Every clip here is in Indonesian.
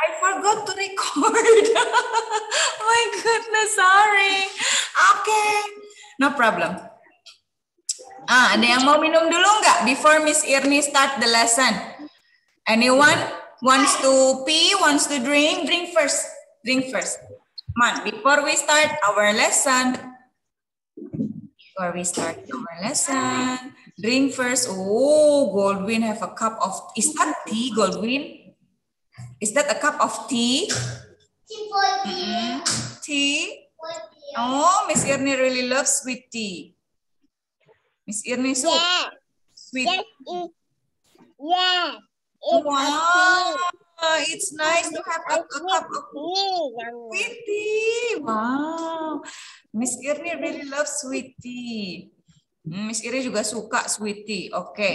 I forgot to record. My goodness, sorry. Oke, okay. no problem. Ah, ada yang mau minum dulu nggak before Miss Irni start the lesson? Anyone wants to pee, wants to drink? Drink first. Drink first. On, before we start our lesson. Before we start our lesson, drink first. Oh, Goldwyn have a cup of, is that tea, Goldwyn? Is that a cup of tea? Tea for Mm -hmm. Tea? Oh, Miss Irni really loves sweet tea. Miss Irni so Yeah. sweet. Yes, it, yeah. It's Wow, a it's nice to have a, tea. a cup of tea. sweet tea. Wow, Miss Irni really loves sweet tea. Miss Irni juga suka sweet tea. Oke. Okay.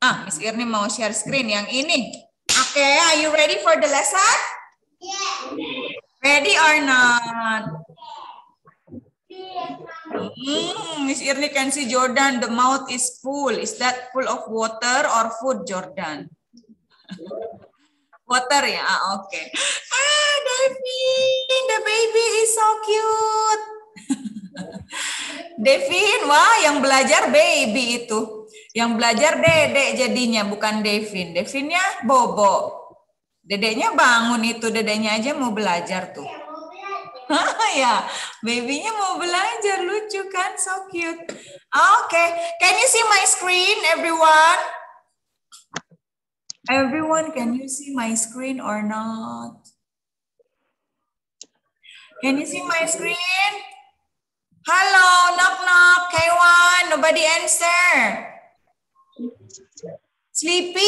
Ah, Miss Irni mau share screen yang ini. Okay, are you ready for the lesson? Yeah. Ready or not? Hmm, Miss Irni can see Jordan, the mouth is full. Is that full of water or food, Jordan? water ya, ah, oke. Okay. Ah, Devin, the baby is so cute. Devin, wah yang belajar baby itu. Yang belajar dedek jadinya, bukan Devin. Devinnya bobo. Dedeknya bangun itu, dedeknya aja mau belajar tuh. ya, babynya mau belajar lucu kan, so cute. Oke, okay. can you see my screen, everyone? Everyone, can you see my screen or not? Can you see my screen? Hello, knock knock, K1, nobody answer. Sleepy?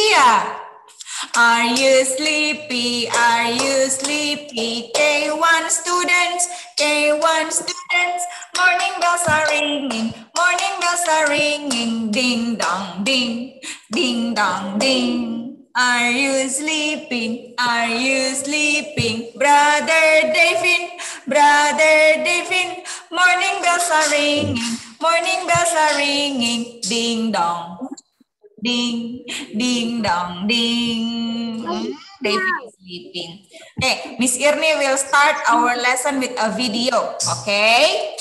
Are you sleepy? Are you sleepy? K1 students, K1 students, morning bells are ringing, morning bells are ringing, ding dong ding, ding dong ding. Are you sleeping? Are you sleeping? Brother Davin, brother Davin, morning bells are ringing, morning bells are ringing, ding dong. Ding, ding dong, ding. David is sleeping. Okay, Miss Irni will start our lesson with a video. Okay,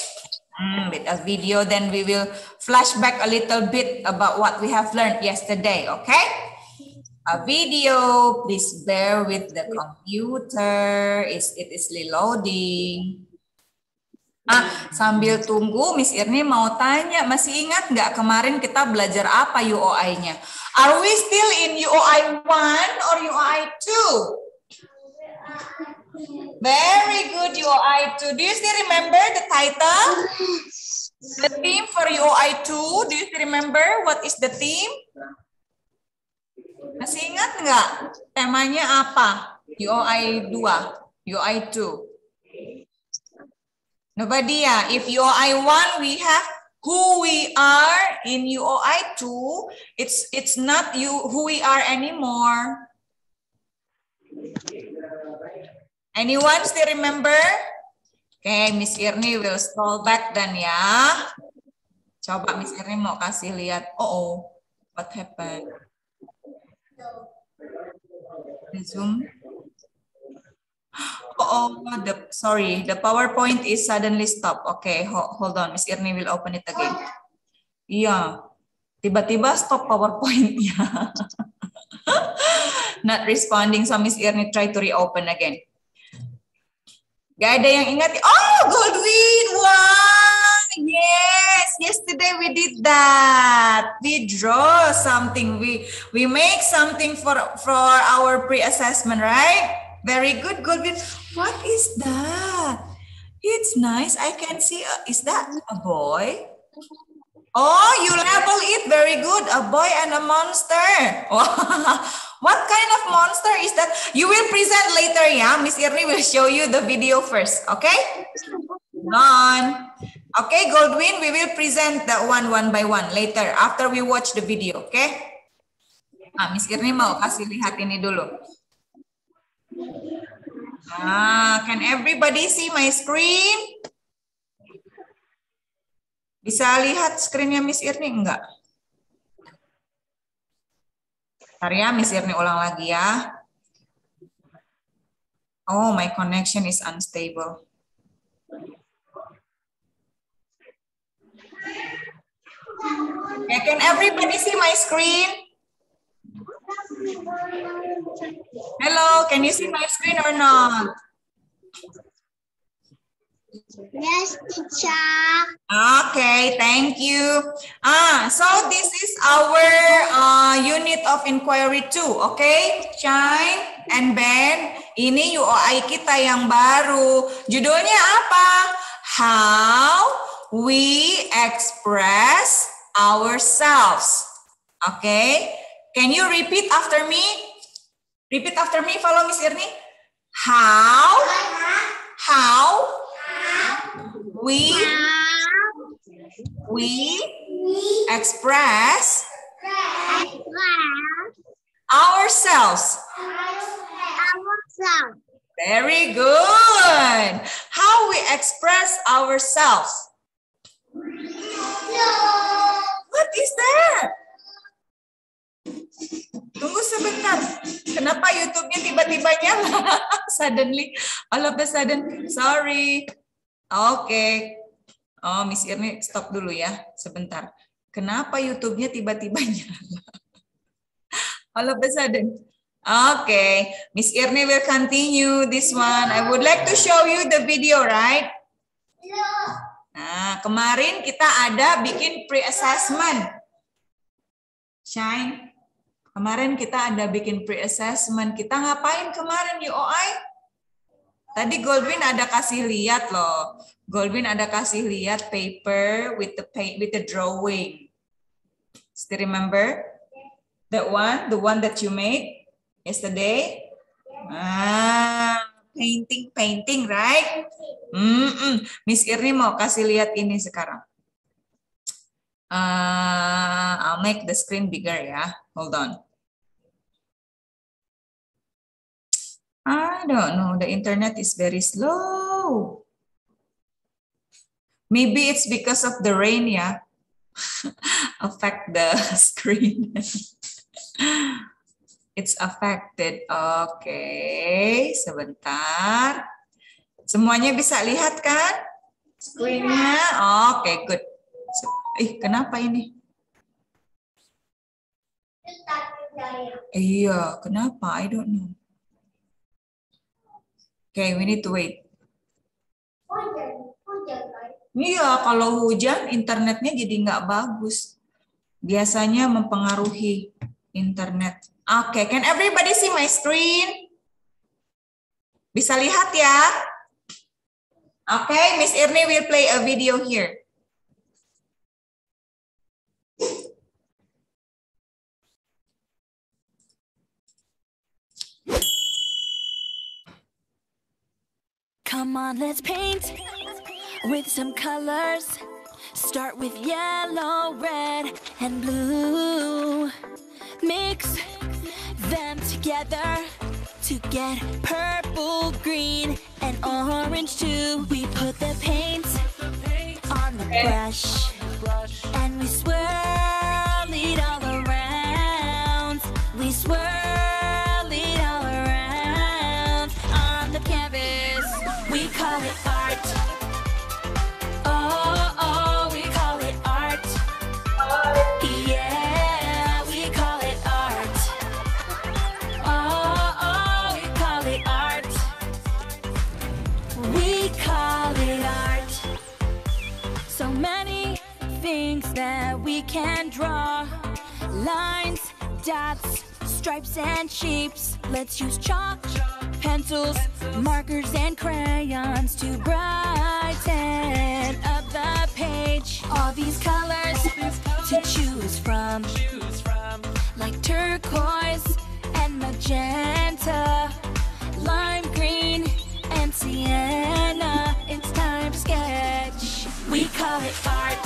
mm, with a video, then we will flashback a little bit about what we have learned yesterday. Okay, a video. Please bear with the computer. Is it is loading. Ah, sambil tunggu, Miss Irni mau tanya, masih ingat nggak kemarin kita belajar apa UOI-nya? Are we still in UOI 1 or UOI 2? Very good, UOI 2. Do you still remember the title? The theme for UOI 2, do you still remember what is the theme? Masih ingat nggak? Temanya apa? UOI 2, UOI 2. Nobody, yeah. If UOI 1, we have who we are. In UOI 2, it's it's not you who we are anymore. Anyone still remember? Okay, Miss Irni will scroll back then ya. Coba Miss Irni mau kasih lihat. Oh, oh. what happened? Zoom. Oh, oh, the sorry, the PowerPoint is suddenly stop. Okay, ho, hold on, Miss Irni will open it again. Iya, tiba-tiba stop PowerPoint-nya. Not responding, so Miss Irni try to reopen again. Gak ada yang ingat? Oh, Goldwyn, wow, yes, yesterday we did that. We draw something, we we make something for for our pre-assessment, right? Very good, Goldwyn. What is that? It's nice. I can see. A, is that a boy? Oh, you label it very good. A boy and a monster. what kind of monster is that? You will present later, yeah? Miss Irni will show you the video first, okay? On. Okay, Goldwyn, we will present the one one by one later after we watch the video, okay? Ah, Miss Irni mau kasih lihat ini dulu. Ah, can everybody see my screen? Bisa lihat screennya Miss Irni enggak? Ntar ya, Miss Irni ulang lagi ya. Oh, my connection is unstable. Okay, can everybody see my screen? Hello, can you see my screen or not? Yes, teacher. Okay, thank you. Ah, so this is our uh, unit of inquiry two, okay? Shine and Ben, ini UOI kita yang baru. Judulnya apa? How we express ourselves. Okay? Can you repeat after me? Repeat after me, follow Miss Irni. How? How? We we express ourselves. Ourselves. Very good. How we express ourselves. What is that? Tunggu sebentar. Kenapa YouTube-nya tiba-tiba nyala? Suddenly, all of a sudden. Sorry. Oke. Okay. Oh, Miss Irni stop dulu ya, sebentar. Kenapa YouTube-nya tiba-tiba nyala? All of a sudden. Okay, Miss Irni will continue this one. I would like to show you the video, right? Nah, kemarin kita ada bikin pre-assessment. Shine. Kemarin kita ada bikin pre-assessment. Kita ngapain kemarin UOI? Tadi Goldwyn ada kasih lihat loh. Goldwyn ada kasih lihat paper with the paint with the drawing. Still remember that one, the one that you made yesterday? Ah, painting, painting, right? Mm -mm. Miss Irni mau kasih lihat ini sekarang. Uh, I'll make the screen bigger ya. Hold on. I don't know. The internet is very slow. Maybe it's because of the rain, yeah. Affect the screen. it's affected. Oke, okay. sebentar. Semuanya bisa lihat kan? Screennya? Oke, okay, good. Ih, kenapa ini? Iya, kenapa? I don't know. Okay, we need to wait. Iya, kalau hujan internetnya jadi nggak bagus. Biasanya mempengaruhi internet. Oke, okay, can everybody see my screen? Bisa lihat ya? Oke, okay, Miss Irni will play a video here. Come on, let's paint with some colors. Start with yellow, red, and blue. Mix them together to get purple, green, and orange too. We put the paint on the brush and we swirl it all around. We swirl dots, stripes, and shapes. Let's use chalk, pencils, markers, and crayons to brighten up the page. All these colors to choose from, like turquoise and magenta, lime green and sienna. It's time to sketch. We call it art.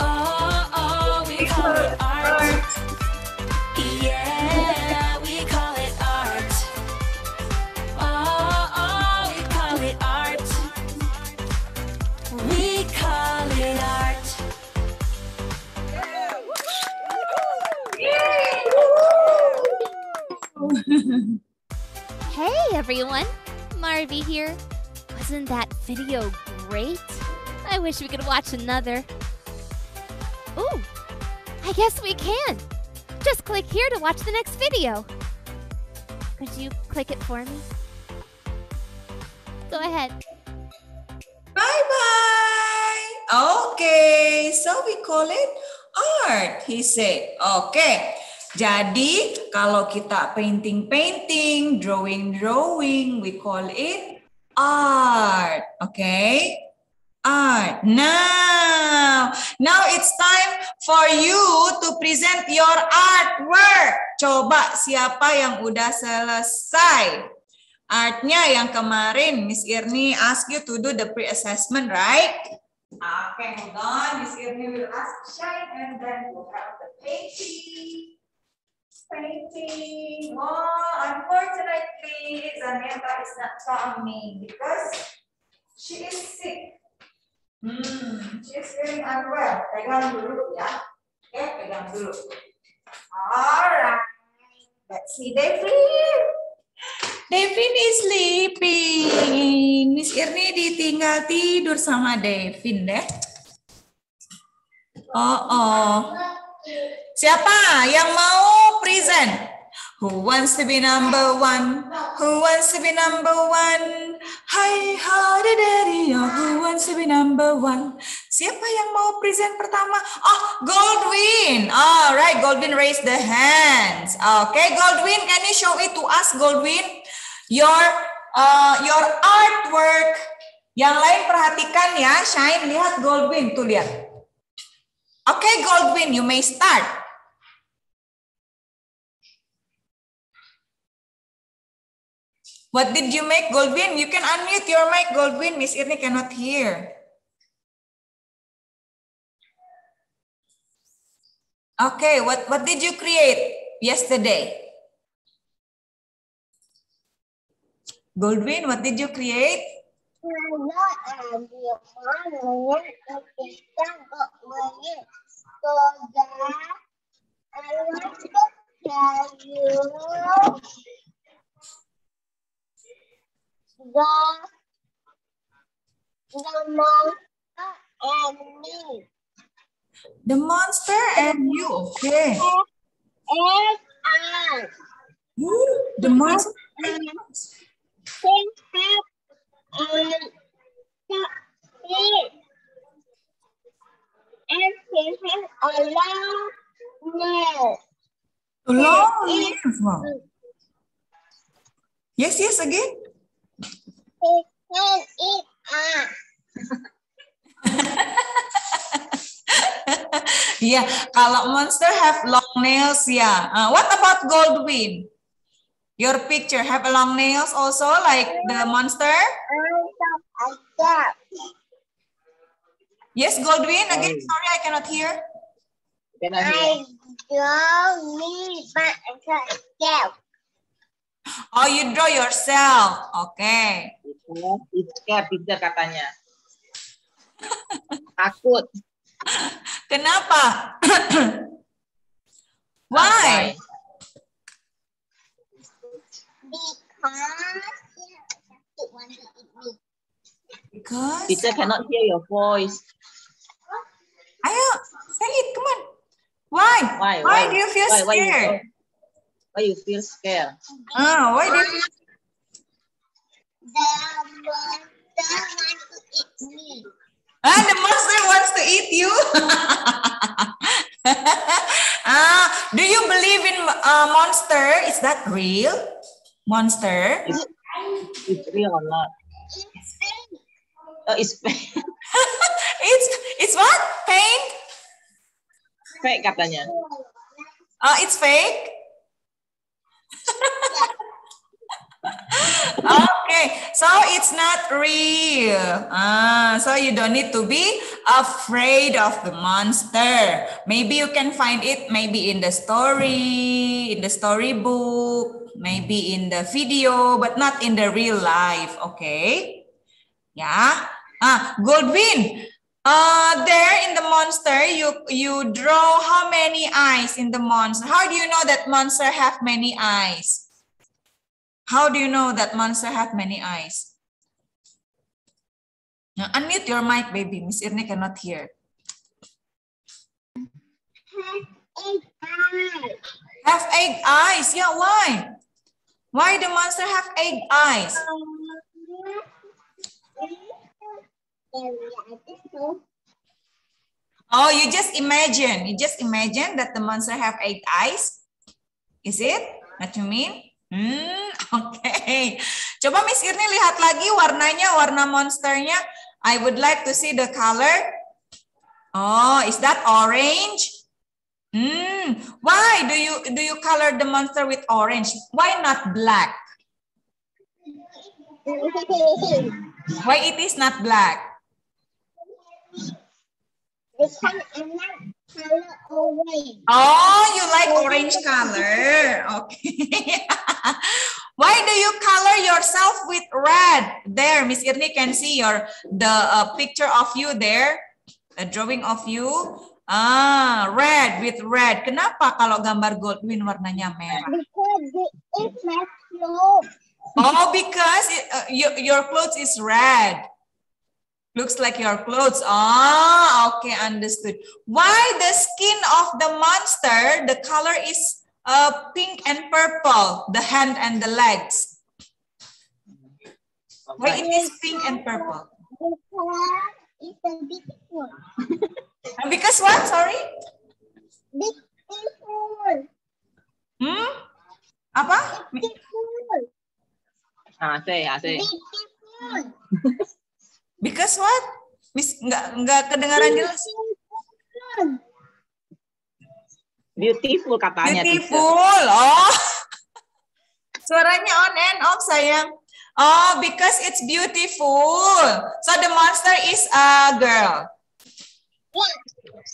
Oh, oh, we call it art. Yeah, we call it art. Oh, we call it art. We call it art. Hey, Hey everyone, Marvy here. Wasn't that video great? I wish we could watch another. Ooh, I guess we can. Just click here to watch the next video. Could you click it for me? Go ahead. Bye-bye. Okay, so we call it art, he said. Okay, jadi kalau kita painting-painting, drawing-drawing, we call it art. Okay, art. Now, now it's time for you to present your artwork. Coba siapa yang udah selesai? Artnya yang kemarin Miss Irni ask you to do the pre-assessment, right? Okay, hold on. Miss Irni will ask Shine and then we'll have the painting. Painting. Oh, unfortunately, Zaneta is not coming because she is sick. Hmm, she is feeling unwell. Pegang dulu ya. Oke, pegang dulu. Alright. Let's see Devin. Devin is sleeping. Miss Irni ditinggal tidur sama Devin deh. Oh, oh. Siapa yang mau present? Who wants to be number one? Who wants to be number one? Hai, hai, daddy, oh, who wants to be number one? Siapa yang mau present pertama? Oh, Goldwyn. All right, Goldwyn raise the hands. Okay, Goldwyn, can you show it to us, Goldwyn? Your uh, your artwork. Yang lain perhatikan ya, Shine, lihat Goldwyn, tuh lihat. Okay, Goldwyn, you may start. What did you make, Goldwyn? You can unmute your mic, Goldwyn. Miss Irni cannot hear. Okay, what, what did you create yesterday? Goldwyn, what did you create? The the monster and me. The monster and you, okay. And I Ooh, the monster. can have and it. And can have a long nail. A Long. Wow. Yes, yes, again. He can eat us. Iya, kalau monster have long nails yeah. Uh, what about Goldwyn? Your picture have a long nails also like the monster? I got Yes, Goldwyn. Again, sorry, I cannot hear. Cannot hear. I don't need my myself. Oh, you draw yourself. Okay. It's scared teacher katanya. Takut. Kenapa? Why? Because. Teacher cannot hear your voice. Ayo, say it. Come on. Why? Why? Why do you feel why, why you scared? Why you feel scared? Ah, why do you The monster want to eat me. Ah, the monster wants to eat you. ah, do you believe in uh, monster? Is that real? Monster? It's, it's real or not? It's fake. Oh, it's fake, it's it's what? Paint? fake katanya. Uh, it's fake. okay, so it's not real. Ah, so you don't need to be afraid of the monster. Maybe you can find it maybe in the story, in the storybook, maybe in the video, but not in the real life. Okay. Yeah. Ah, Goldwyn. Uh, there in the monster, you you draw how many eyes in the monster? How do you know that monster have many eyes? How do you know that monster have many eyes? Now, unmute your mic, baby. Miss Irni cannot hear. Eight eyes. Have eight eyes. Yeah, why? Why the monster have eight eyes? Oh, you just imagine. You just imagine that the monster have eight eyes. Is it? What you mean? Hmm, oke. Okay. Coba Miss Irni lihat lagi warnanya, warna monsternya. I would like to see the color. Oh, is that orange? Hmm, why do you do you color the monster with orange? Why not black? Why it is not black? Because I'm not color orange. Oh, you like orange color. Okay. Why do you color yourself with red? There, Miss Irni can see your the uh, picture of you there, a drawing of you. Ah, red with red. Kenapa kalau gambar Goldwyn warnanya merah? Because it's my clothes. Oh, because it, uh, your, your clothes is red. Looks like your clothes. Ah, okay, understood. Why the skin of the monster, the color is uh, pink and purple, the hand and the legs. Why it is pink and purple? Because it's a beautiful. Because what? Sorry? Beautiful. Hmm? Apa? Beautiful. Ah, say, ah, say. Beautiful. Because what? Miss nggak nggak kedengaran jelas. Beautiful. Beautiful katanya. Beautiful. Oh. Suaranya on and off sayang. Oh, because it's beautiful. So the monster is a girl.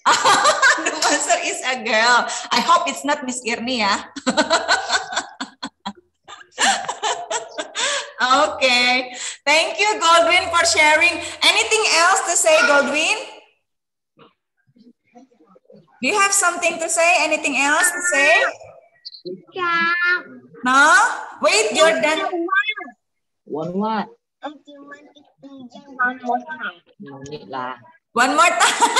the monster is a girl. I hope it's not Miss Irni ya. okay. Thank you, Goldwyn, for sharing. Anything else to say, Goldwyn? Do you have something to say? Anything else to say? Ciao. No? Wait, Jordan. One what? If you want to one more time. One more time.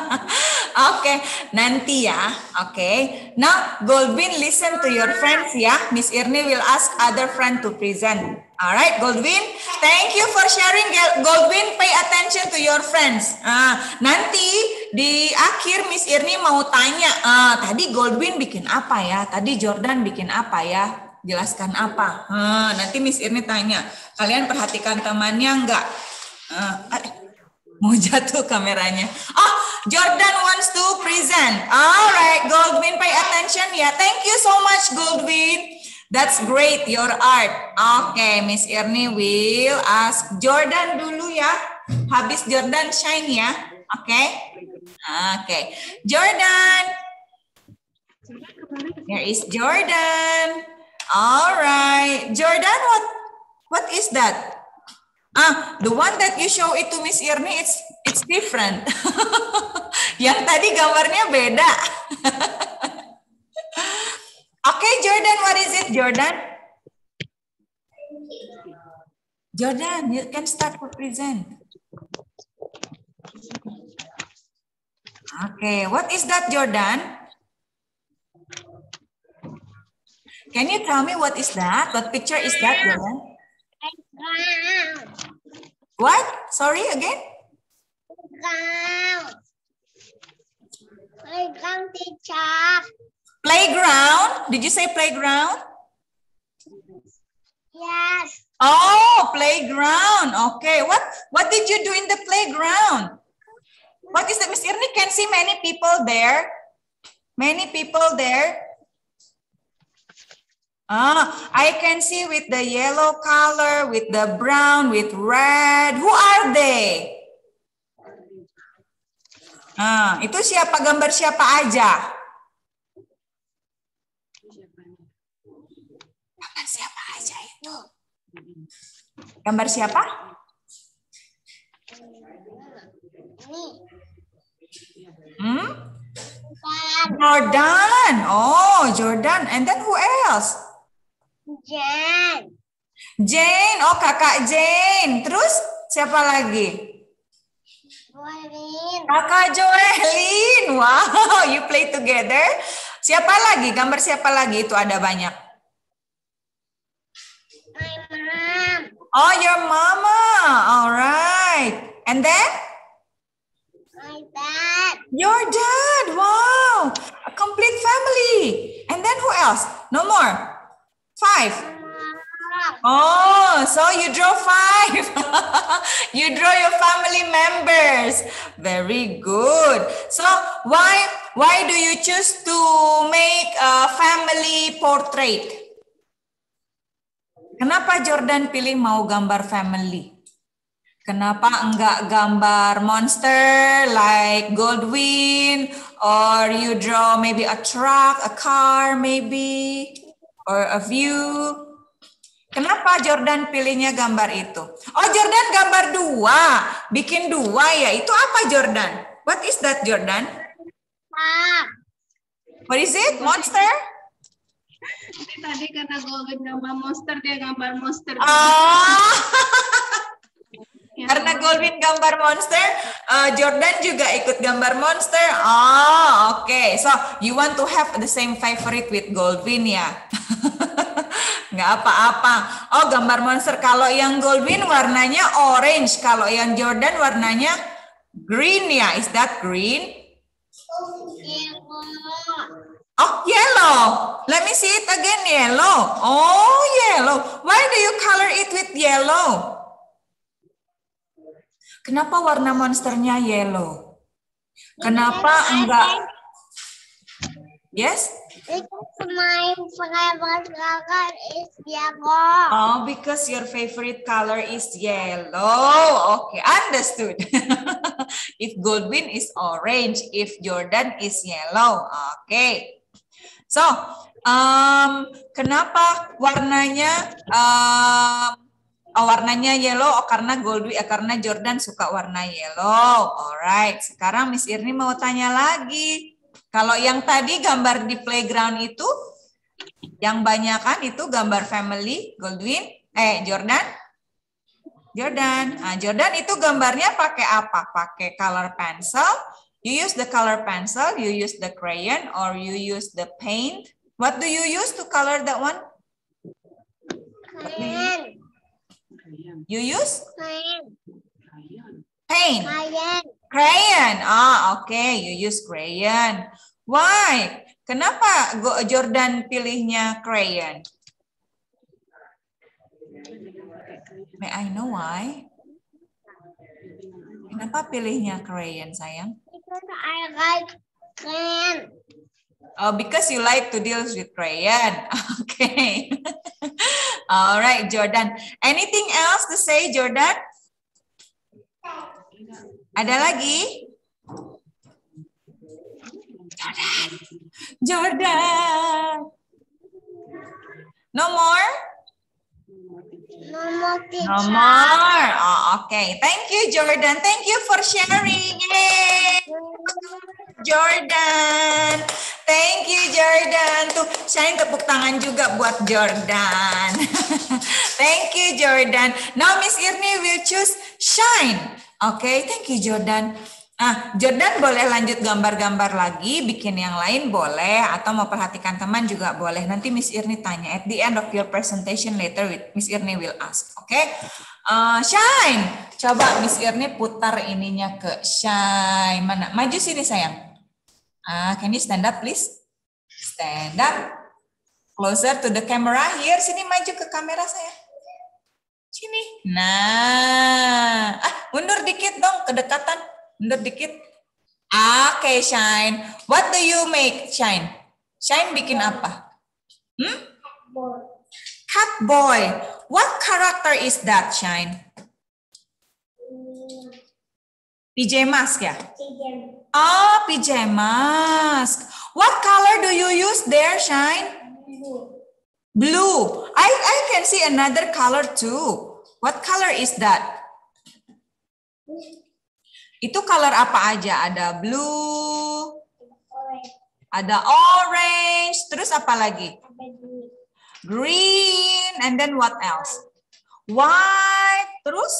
okay, nanti ya. Okay. Now, Goldwyn, listen to your friends ya. Miss Irni will ask other friend to present. Alright, Goldwyn. Thank you for sharing, Goldwyn. Pay attention to your friends. Ah, nanti di akhir Miss Irni mau tanya, ah, tadi Goldwyn bikin apa ya? Tadi Jordan bikin apa ya? Jelaskan apa? Ah, nanti Miss Irni tanya, kalian perhatikan temannya enggak? Ah, Mau jatuh kameranya. Oh, Jordan wants to present. Alright, Goldwyn, pay attention ya. Thank you so much, Goldwyn. That's great, your art. Okay, Miss Irni will ask Jordan dulu ya. Habis Jordan shine ya. Oke. Oke. Jordan. Here is Jordan. Alright. Jordan, what what is that? Ah, the one that you show it to Miss Irni, it's it's different. Yang tadi gambarnya beda. okay, Jordan, what is it, Jordan? Jordan, you can start to present. Okay, what is that, Jordan? Can you tell me what is that? What picture is that, Jordan? What? Sorry, again? Playground. Playground teacher. Playground? Did you say playground? Yes. Oh, playground. Okay. What what did you do in the playground? What is that? Miss Irni can see many people there. Many people there. Ah, I can see with the yellow color, with the brown, with red. Who are they? Ah, itu siapa gambar siapa aja? Gambar siapa aja itu? Gambar siapa? Hmm? Jordan. Oh, Jordan. And then who else? Jen. Jane, oh kakak Jane. Terus siapa lagi? Borin. Kakak Joelin. Wow, you play together. Siapa lagi? Gambar siapa lagi? Itu ada banyak. My mom. Oh, your mama. All right. And then My dad. your dad. Wow, a complete family. And then who else? No more. Five. Oh, so you draw five. you draw your family members. Very good. So why why do you choose to make a family portrait? Kenapa Jordan pilih mau gambar family? Kenapa enggak gambar monster like Goldwyn or you draw maybe a truck, a car maybe or a view? Kenapa Jordan pilihnya gambar itu? Oh, Jordan gambar dua, bikin dua ya. Itu apa Jordan? What is that Jordan? What is it? Monster? Tadi karena Golden gambar monster dia gambar monster. Ya, karena Goldwyn gambar monster, uh, Jordan juga ikut gambar monster. Oh, oke. So you want to have the same favorite with Goldwyn ya? Nggak apa-apa. Oh, gambar monster. Kalau yang Goldwyn warnanya orange, kalau yang Jordan warnanya green ya. Is that green? Yellow. Oh, yellow. Let me see it again. Yellow. Oh, yellow. Why do you color it with yellow? Kenapa warna monsternya yellow? Kenapa enggak? Yes? Because my favorite color is yellow. Oh, because your favorite color is yellow. Okay, understood. if Goldwyn is orange, if Jordan is yellow. Okay. So, um, kenapa warnanya um, oh, warnanya yellow? Oh, karena Goldwyn, eh, karena Jordan suka warna yellow. Alright. Sekarang Miss Irni mau tanya lagi. Kalau yang tadi gambar di playground itu, yang banyak kan itu gambar family, Goldwyn, eh Jordan, Jordan. Nah, Jordan itu gambarnya pakai apa? Pakai color pencil. You use the color pencil, you use the crayon, or you use the paint. What do you use to color that one? Crayon. You use Crayon. paint. Crayon. Crayon. Ah, oke, you use crayon. Why? Kenapa Jordan pilihnya crayon? May I know why? Kenapa pilihnya crayon, sayang? Because I like crayon. Oh, because you like to deal with crayon. Okay. All right, Jordan. Anything else to say, Jordan? Ada lagi? Jordan. Jordan. No more? No more teacher. No more. Oh, okay. Thank you, Jordan. Thank you for sharing. Yay! Jordan. Thank you, Jordan. Tuh, Shine tepuk tangan juga buat Jordan. thank you, Jordan. Now, Miss Irni will choose Shine. Oke, thank you, Jordan. Ah, Jordan boleh lanjut gambar-gambar lagi, bikin yang lain boleh, atau mau perhatikan teman juga boleh. Nanti Miss Irni tanya. At the end of your presentation later, Miss Irni will ask. Oke, Ah, Shine. Coba Miss Irni putar ininya ke Shine. Mana? Maju sini sayang. Ah, can you stand up please? Stand up. Closer to the camera here. Sini maju ke kamera saya. Sini. Nah. Ah, mundur dikit dong, kedekatan. Mundur dikit. Oke, Shine. What do you make, Shine? Shine bikin apa? Hmm? Cat boy. What character is that, Shine? PJ Mask ya? Oh, PJ Mask. What color do you use there, Shine? Blue. I, I can see another color too. What color is that? Itu color apa aja? Ada blue, ada orange, terus apa lagi? green, and then what else? White, terus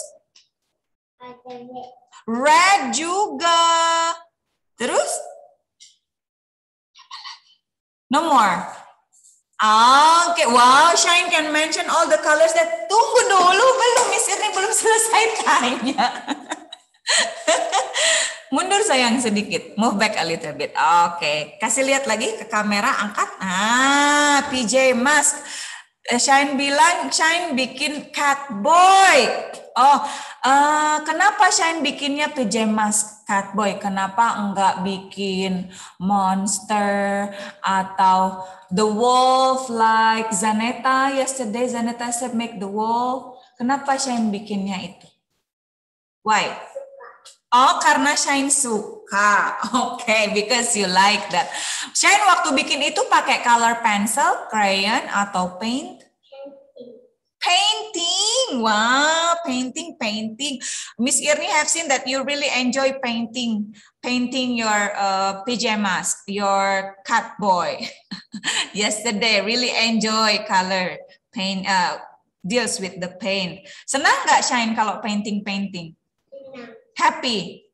red juga. Terus? No more. Oke, wow, Shine can mention all the colors that tunggu dulu, belum Miss Irni belum selesai tanya. Mundur sayang sedikit, move back a little bit. Oke, kasih lihat lagi ke kamera, angkat. Ah, PJ Mask. Eh, Shine bilang Shine bikin cat boy. Oh, eh, kenapa Shine bikinnya PJ Mask cat boy? Kenapa enggak bikin monster atau the wolf like Zaneta yesterday? Zaneta said make the wolf. Kenapa Shine bikinnya itu? Why? Oh, karena Shine suka. Oke, okay, because you like that. Shine waktu bikin itu pakai color pencil, crayon, atau paint? Painting. Wow, painting, painting. Miss Irni have seen that you really enjoy painting, painting your uh, pajamas, your cat boy. Yesterday, really enjoy color, paint, uh, deals with the paint. Senang nggak Shine kalau painting-painting? Happy.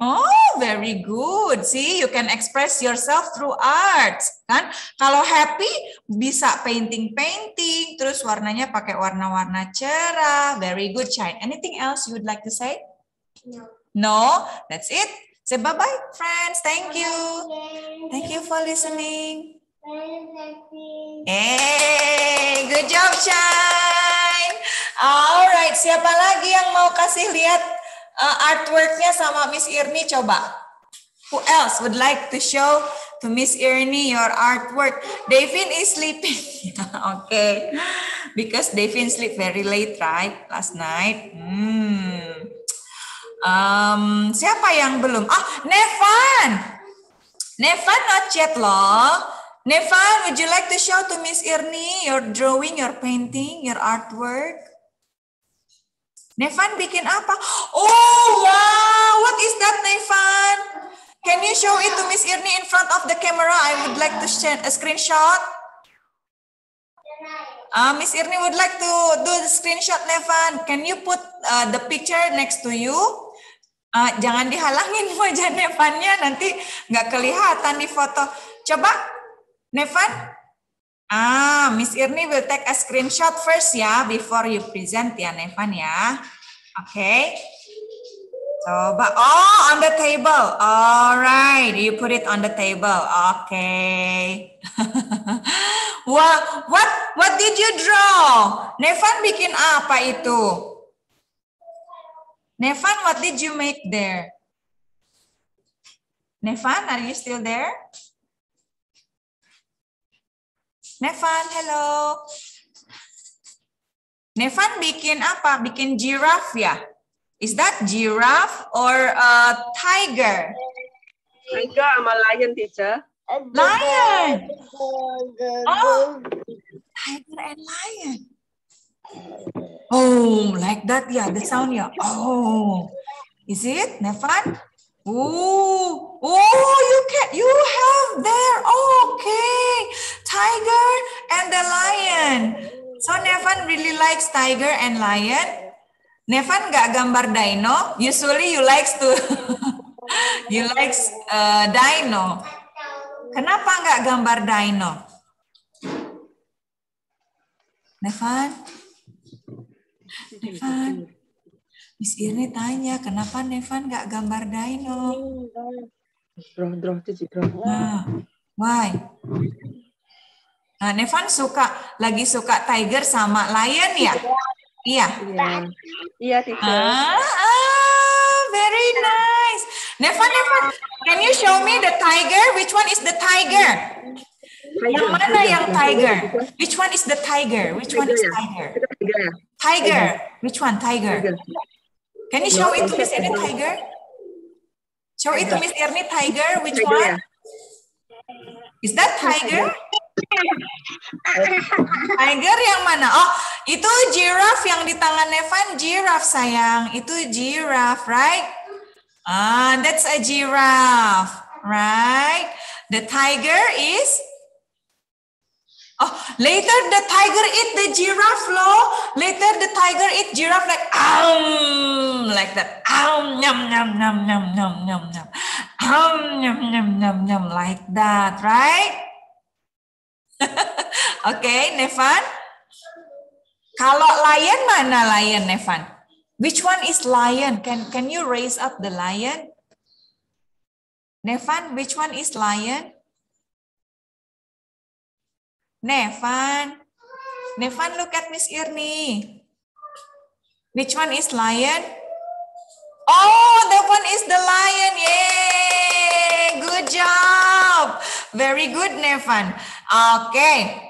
Oh, very good. See, you can express yourself through art, kan? Kalau happy bisa painting-painting, terus warnanya pakai warna-warna cerah. Very good, Shine. Anything else you would like to say? No. No, that's it. Say bye-bye, friends. Thank you. Thank you for listening. Hey, good job, Shine. Alright, siapa lagi yang mau kasih lihat uh, artworknya sama Miss Irni? Coba. Who else would like to show to Miss Irni your artwork? Devin is sleeping. okay, because Devin sleep very late, right? Last night. Hmm. Um, siapa yang belum? Ah, Nevan. Nevan not yet loh. Nevan, would you like to show to Miss Irni your drawing, your painting, your artwork? Nevan bikin apa? Oh, wow. What is that, Nevan? Can you show it to Miss Irni in front of the camera? I would like to send a screenshot. Uh, Miss Irni would like to do the screenshot, Nevan. Can you put uh, the picture next to you? Uh, jangan dihalangin wajah Nevannya, nanti nggak kelihatan di foto. Coba, Nevan. Ah, Miss Irni will take a screenshot first ya, before you present ya, Nevan ya. Oke. Okay. Coba, oh on the table. Alright, you put it on the table. Okay. Wah, what what did you draw? Nevan bikin apa itu? Nevan, what did you make there? Nevan, are you still there? Nevan, hello. Nevan bikin apa? Bikin giraffe ya? Is that giraffe or a tiger? Tiger sama lion, teacher. Lion. Oh, tiger and lion. Oh, like that, yeah, the sound, yeah. Oh, is it, Nevan? Oh, oh, you can, you have there. Okay, tiger and the lion. So Nevan really likes tiger and lion. Nevan nggak gambar dino. Usually you likes to, you likes uh, dino. Kenapa nggak gambar dino? Nevan? Nevan? Miss Irni tanya, kenapa Nevan nggak gambar dino? Draw, draw, teacher, draw. Nah, why? Nah, Nevan suka, lagi suka tiger sama lion ya? Iya. Iya, iya, teacher. Ah, ah, very nice. Nevan, Nevan, can you show me the tiger? Which one is the tiger? Yang mana yang tiger? Which one is the tiger? Which one is tiger? Tiger ya? Tiger. Which one? Tiger. Can you show it to Miss Irni tiger? Show it to Miss Irni tiger. Which Tiger ya? one? Is that tiger? Tiger yang mana? Oh, itu giraffe yang di tangan Nevan giraffe sayang. Itu giraffe, right? Ah, that's a giraffe, right? The tiger is Oh, later the tiger eat the giraffe, lo. Later the tiger eat giraffe like um, like that. Um, yum, yum, yum, yum, yum, yum, yum. Um, yum, yum, yum, yum, like that, right? okay, Nevan. Kalau lion mana lion, Nevan? Which one is lion? Can can you raise up the lion? Nevan, which one is lion? Nevan. Nevan, look at Miss Irni. Which one is lion? Oh, that one is the lion. Yay! Good job. Very good, Nevan. Okay.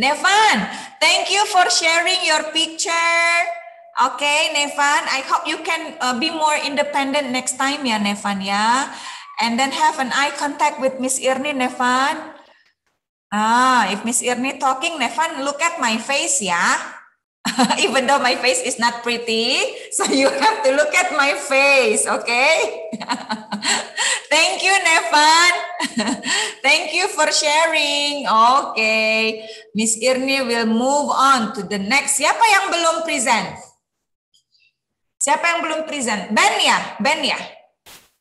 Nevan, thank you for sharing your picture. Okay, Nevan, I hope you can uh, be more independent next time ya, Nevan ya. And then have an eye contact with Miss Irni, Nevan. Ah, if Miss Irni talking, Nevan, look at my face ya. Even though my face is not pretty, so you have to look at my face, okay? Thank you, Nevan. Thank you for sharing. Okay, Miss Irni will move on to the next. Siapa yang belum present? Siapa yang belum present? Ben ya? Ben ya?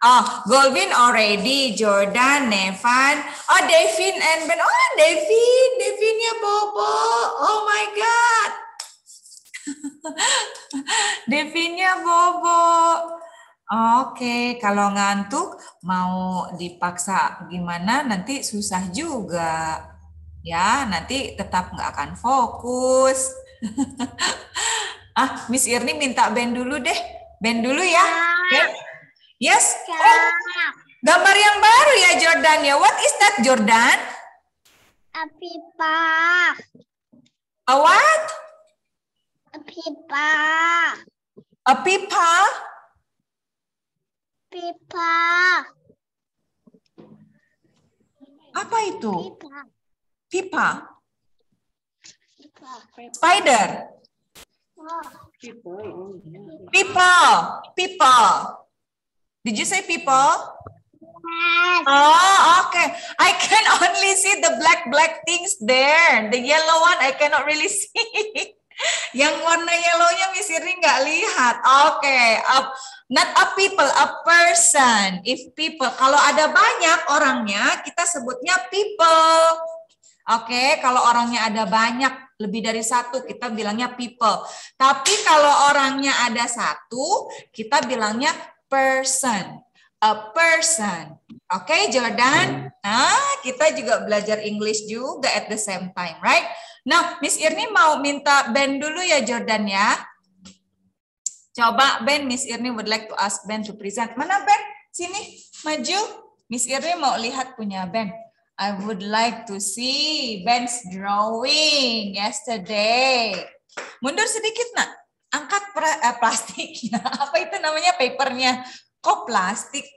Oh, Golvin already, Jordan, Nevan, oh Devin and Ben. Oh, Devin, Devinnya Bobo. Oh my God. Devinnya Bobo. Oke, kalau ngantuk mau dipaksa gimana nanti susah juga. Ya, nanti tetap nggak akan fokus. ah, Miss Irni minta Ben dulu deh. Ben dulu ya. Oke. Yes. Oh, gambar yang baru ya Jordan ya. What is that Jordan? A pipa. A what? A pipa. A pipa? Pipa. Apa itu? Pipa. Pipa. Pipa. Spider. Oh, People. People. Did you say people? yes. Oh, okay. I can only see the black black things there. The yellow one I cannot really see. Yang warna yellownya Miss Irni nggak lihat. Oke, okay. not a people, a person. If people, kalau ada banyak orangnya, kita sebutnya people. Oke, okay. kalau orangnya ada banyak, lebih dari satu, kita bilangnya people. Tapi kalau orangnya ada satu, kita bilangnya person. A person. Oke, okay, Jordan. Nah, kita juga belajar English juga at the same time, right? Nah, Miss Irni mau minta Ben dulu ya, Jordan ya. Coba Ben, Miss Irni would like to ask Ben to present. Mana Ben? Sini, maju. Miss Irni mau lihat punya Ben. I would like to see Ben's drawing yesterday. Mundur sedikit, nak. Angkat eh, plastiknya. Apa itu namanya papernya? Kok plastik?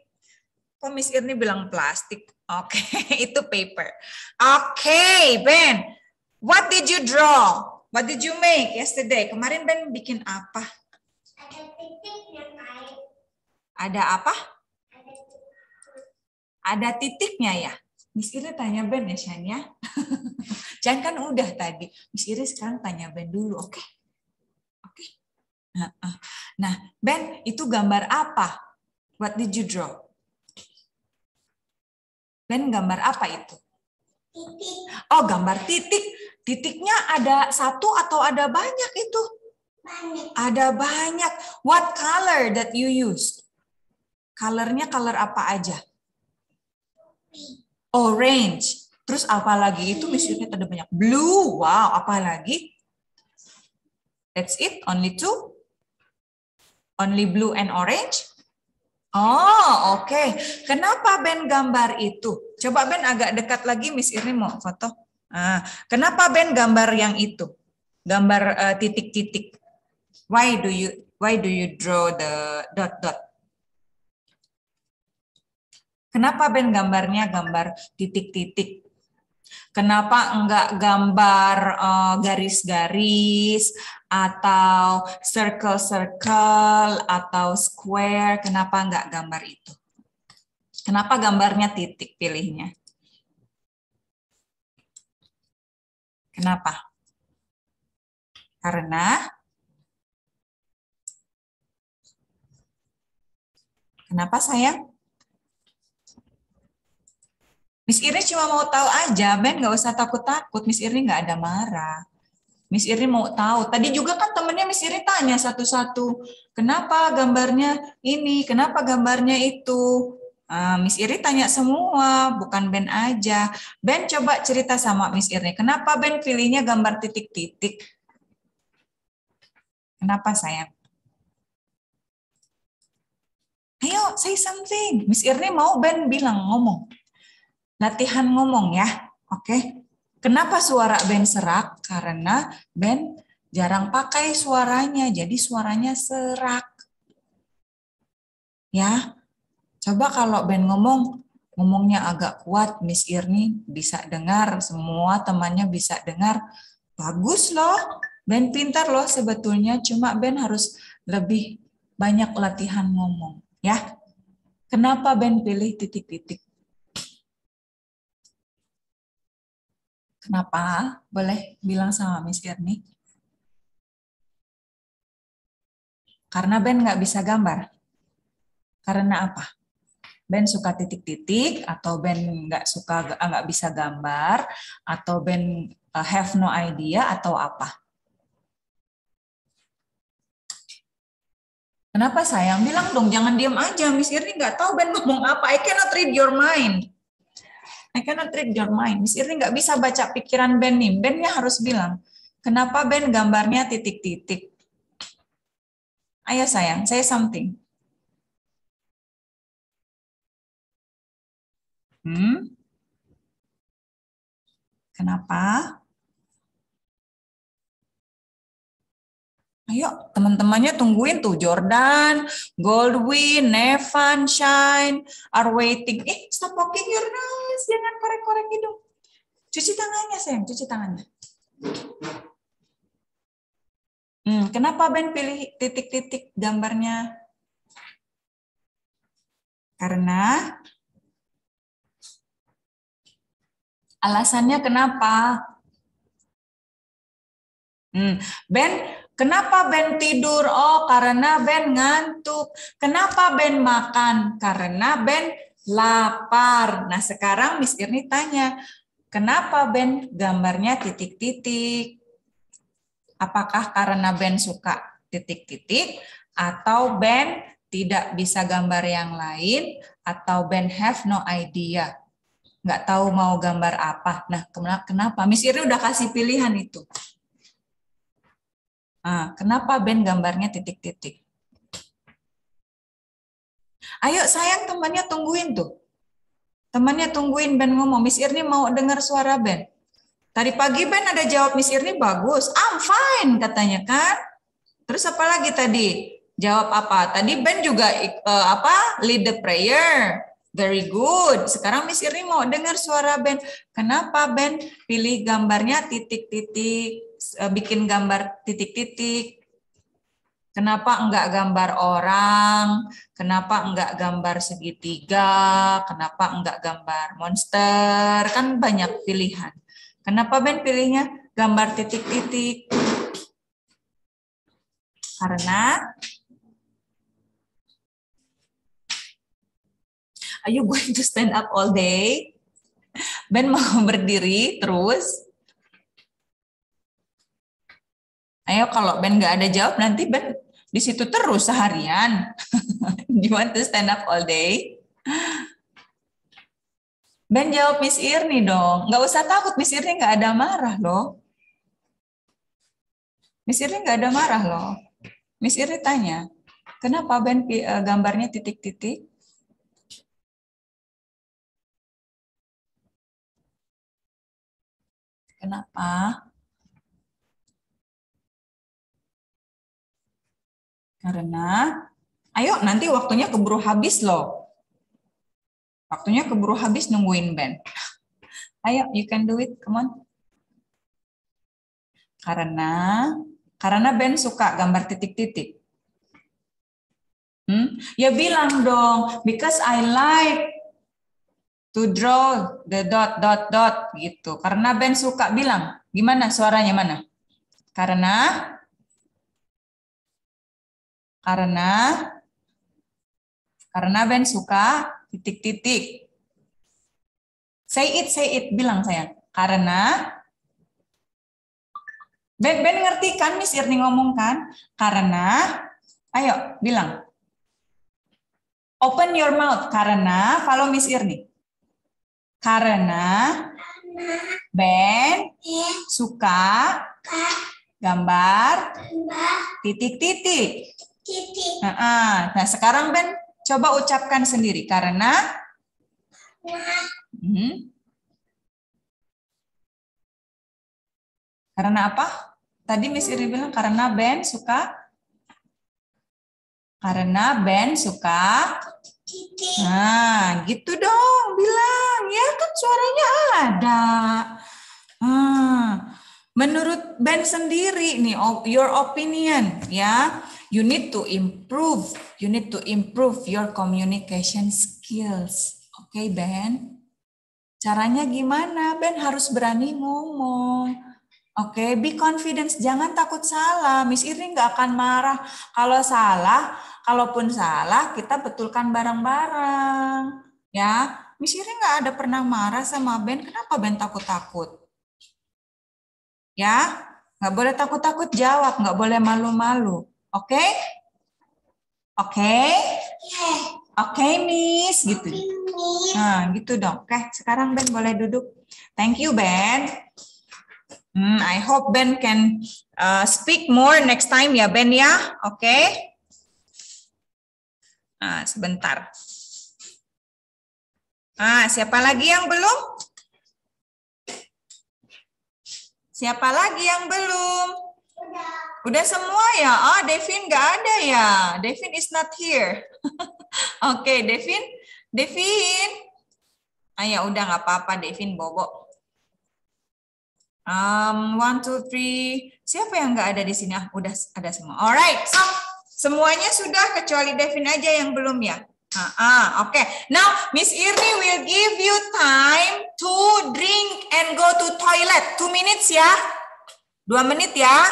Kok Miss Irni bilang plastik? Oke, okay, itu paper. Oke, okay, Ben. What did you draw? What did you make yesterday? Kemarin Ben bikin apa? Ada titiknya, Kak. Ada apa? Ada titiknya ya? Miss Iri tanya Ben ya, Shan ya? Jangan kan udah tadi. Miss Iri sekarang tanya Ben dulu, oke? Okay? Nah, Ben, itu gambar apa? What did you draw? Ben, gambar apa itu? Titik. Oh, gambar titik. Titiknya ada satu atau ada banyak itu? Banyak. Ada banyak. What color that you use? Colornya color apa aja? Orange. Terus apa lagi? Itu misalnya ada banyak. Blue. Wow, apa lagi? That's it? Only two? Only blue and orange? Oh, oke. Okay. Kenapa Ben gambar itu? Coba Ben agak dekat lagi, Miss Irni mau foto. Ah, kenapa Ben gambar yang itu? Gambar titik-titik. Uh, why do you why do you draw the dot dot? Kenapa Ben gambarnya gambar titik-titik? Kenapa enggak gambar garis-garis uh, atau circle-circle atau square? Kenapa enggak gambar itu? Kenapa gambarnya titik pilihnya? Kenapa? Karena Kenapa sayang? Miss Irni cuma mau tahu aja, Ben nggak usah takut-takut. Miss Irni nggak ada marah. Miss Irni mau tahu. Tadi juga kan temennya Miss Irni tanya satu-satu, kenapa gambarnya ini, kenapa gambarnya itu. Ah, Miss Irni tanya semua, bukan Ben aja. Ben coba cerita sama Miss Irni, kenapa Ben pilihnya gambar titik-titik? Kenapa sayang? Ayo, say something. Miss Irni mau Ben bilang ngomong. Latihan ngomong ya, oke? Kenapa suara Ben serak? Karena Ben jarang pakai suaranya, jadi suaranya serak. Ya, coba kalau Ben ngomong, ngomongnya agak kuat, Miss Irni bisa dengar, semua temannya bisa dengar. Bagus loh, Ben pintar loh sebetulnya, cuma Ben harus lebih banyak latihan ngomong. Ya, kenapa Ben pilih titik-titik? Kenapa? Boleh bilang sama Miss Irni? Karena Ben nggak bisa gambar. Karena apa? Ben suka titik-titik, atau Ben nggak suka nggak bisa gambar, atau Ben uh, have no idea, atau apa? Kenapa sayang? Bilang dong, jangan diam aja. Miss Irni nggak tahu Ben ngomong apa. I cannot read your mind. I cannot read your mind. Miss Irni nggak bisa baca pikiran Ben nih. Bennya harus bilang, kenapa Ben gambarnya titik-titik? Ayo sayang, saya something. Hmm? Kenapa? Ayo, teman-temannya tungguin tuh. Jordan, Goldwyn, Nevan, Shine, are waiting. Eh, stop poking your nose. Jangan korek-korek hidung. Cuci tangannya, sayang. Cuci tangannya. Hmm, kenapa Ben pilih titik-titik gambarnya? Karena alasannya kenapa? Hmm, Ben Kenapa Ben tidur? Oh, karena Ben ngantuk. Kenapa Ben makan? Karena Ben lapar. Nah, sekarang Miss Irni tanya, kenapa Ben gambarnya titik-titik? Apakah karena Ben suka titik-titik atau Ben tidak bisa gambar yang lain atau Ben have no idea? Nggak tahu mau gambar apa. Nah, kenapa? Miss Irni udah kasih pilihan itu. Nah, kenapa Ben gambarnya titik-titik? Ayo sayang temannya tungguin tuh. Temannya tungguin Ben ngomong, Miss Irni mau dengar suara Ben. Tadi pagi Ben ada jawab Miss Irni bagus. I'm fine katanya kan. Terus apa lagi tadi? Jawab apa? Tadi Ben juga uh, apa? Lead the prayer. Very good. Sekarang Miss Irni mau dengar suara Ben. Kenapa Ben pilih gambarnya titik-titik? Eh, bikin gambar titik-titik. Kenapa enggak gambar orang? Kenapa enggak gambar segitiga? Kenapa enggak gambar monster? Kan banyak pilihan. Kenapa Ben pilihnya gambar titik-titik? Karena Are you going to stand up all day? Ben mau berdiri terus Ayo kalau Ben nggak ada jawab nanti Ben di situ terus seharian. you want to stand up all day? Ben jawab Miss Irni dong. Nggak usah takut, Miss Irni nggak ada marah loh. Miss Irni nggak ada marah loh. Miss Irni tanya, kenapa Ben eh, gambarnya titik-titik? Kenapa? Karena, ayo nanti waktunya keburu habis loh. Waktunya keburu habis nungguin Ben. Ayo, you can do it, come on. Karena, karena Ben suka gambar titik-titik. Hmm? Ya bilang dong, because I like to draw the dot dot dot gitu. Karena Ben suka bilang, gimana suaranya mana? Karena karena karena Ben suka titik-titik. Say it, say it, bilang sayang. Karena Ben, Ben ngerti kan Miss Irni ngomong kan? Karena, ayo bilang. Open your mouth. Karena, follow Miss Irni. Karena Ben suka gambar titik-titik. Nah, nah, sekarang Ben coba ucapkan sendiri. Karena Hmm. Karena apa? Tadi Miss Iri bilang karena Ben suka karena Ben suka Nah, gitu dong bilang. Ya kan suaranya ada. Hmm. Menurut Ben sendiri nih your opinion ya, you need to improve. You need to improve your communication skills. Oke, okay, Ben? Caranya gimana? Ben harus berani ngomong. Oke, okay, be confidence. Jangan takut salah. Miss Irni nggak akan marah. Kalau salah, kalaupun salah, kita betulkan bareng-bareng. Ya, Miss Irni nggak ada pernah marah sama Ben. Kenapa Ben takut-takut? Ya, nggak boleh takut-takut jawab. Nggak boleh malu-malu. Oke? Okay? Oke? Okay? Oke, okay, Miss, gitu. Nah, gitu dong. Oke, sekarang Ben boleh duduk. Thank you, Ben. Hmm, I hope Ben can uh, speak more next time ya, Ben ya. Oke. Okay? Nah, sebentar. Ah, siapa lagi yang belum? Siapa lagi yang belum? Udah semua ya? Ah, Devin nggak ada ya. Devin is not here. Oke, okay, Devin. Devin. Ah ya udah nggak apa-apa, Devin bobo. Um, one, two, three. Siapa yang nggak ada di sini? Ah, udah ada semua. Alright, semuanya sudah kecuali Devin aja yang belum ya. Ah, oke. Okay. Now, Miss Irni will give you time to drink and go to toilet. Two minutes ya. Dua menit ya.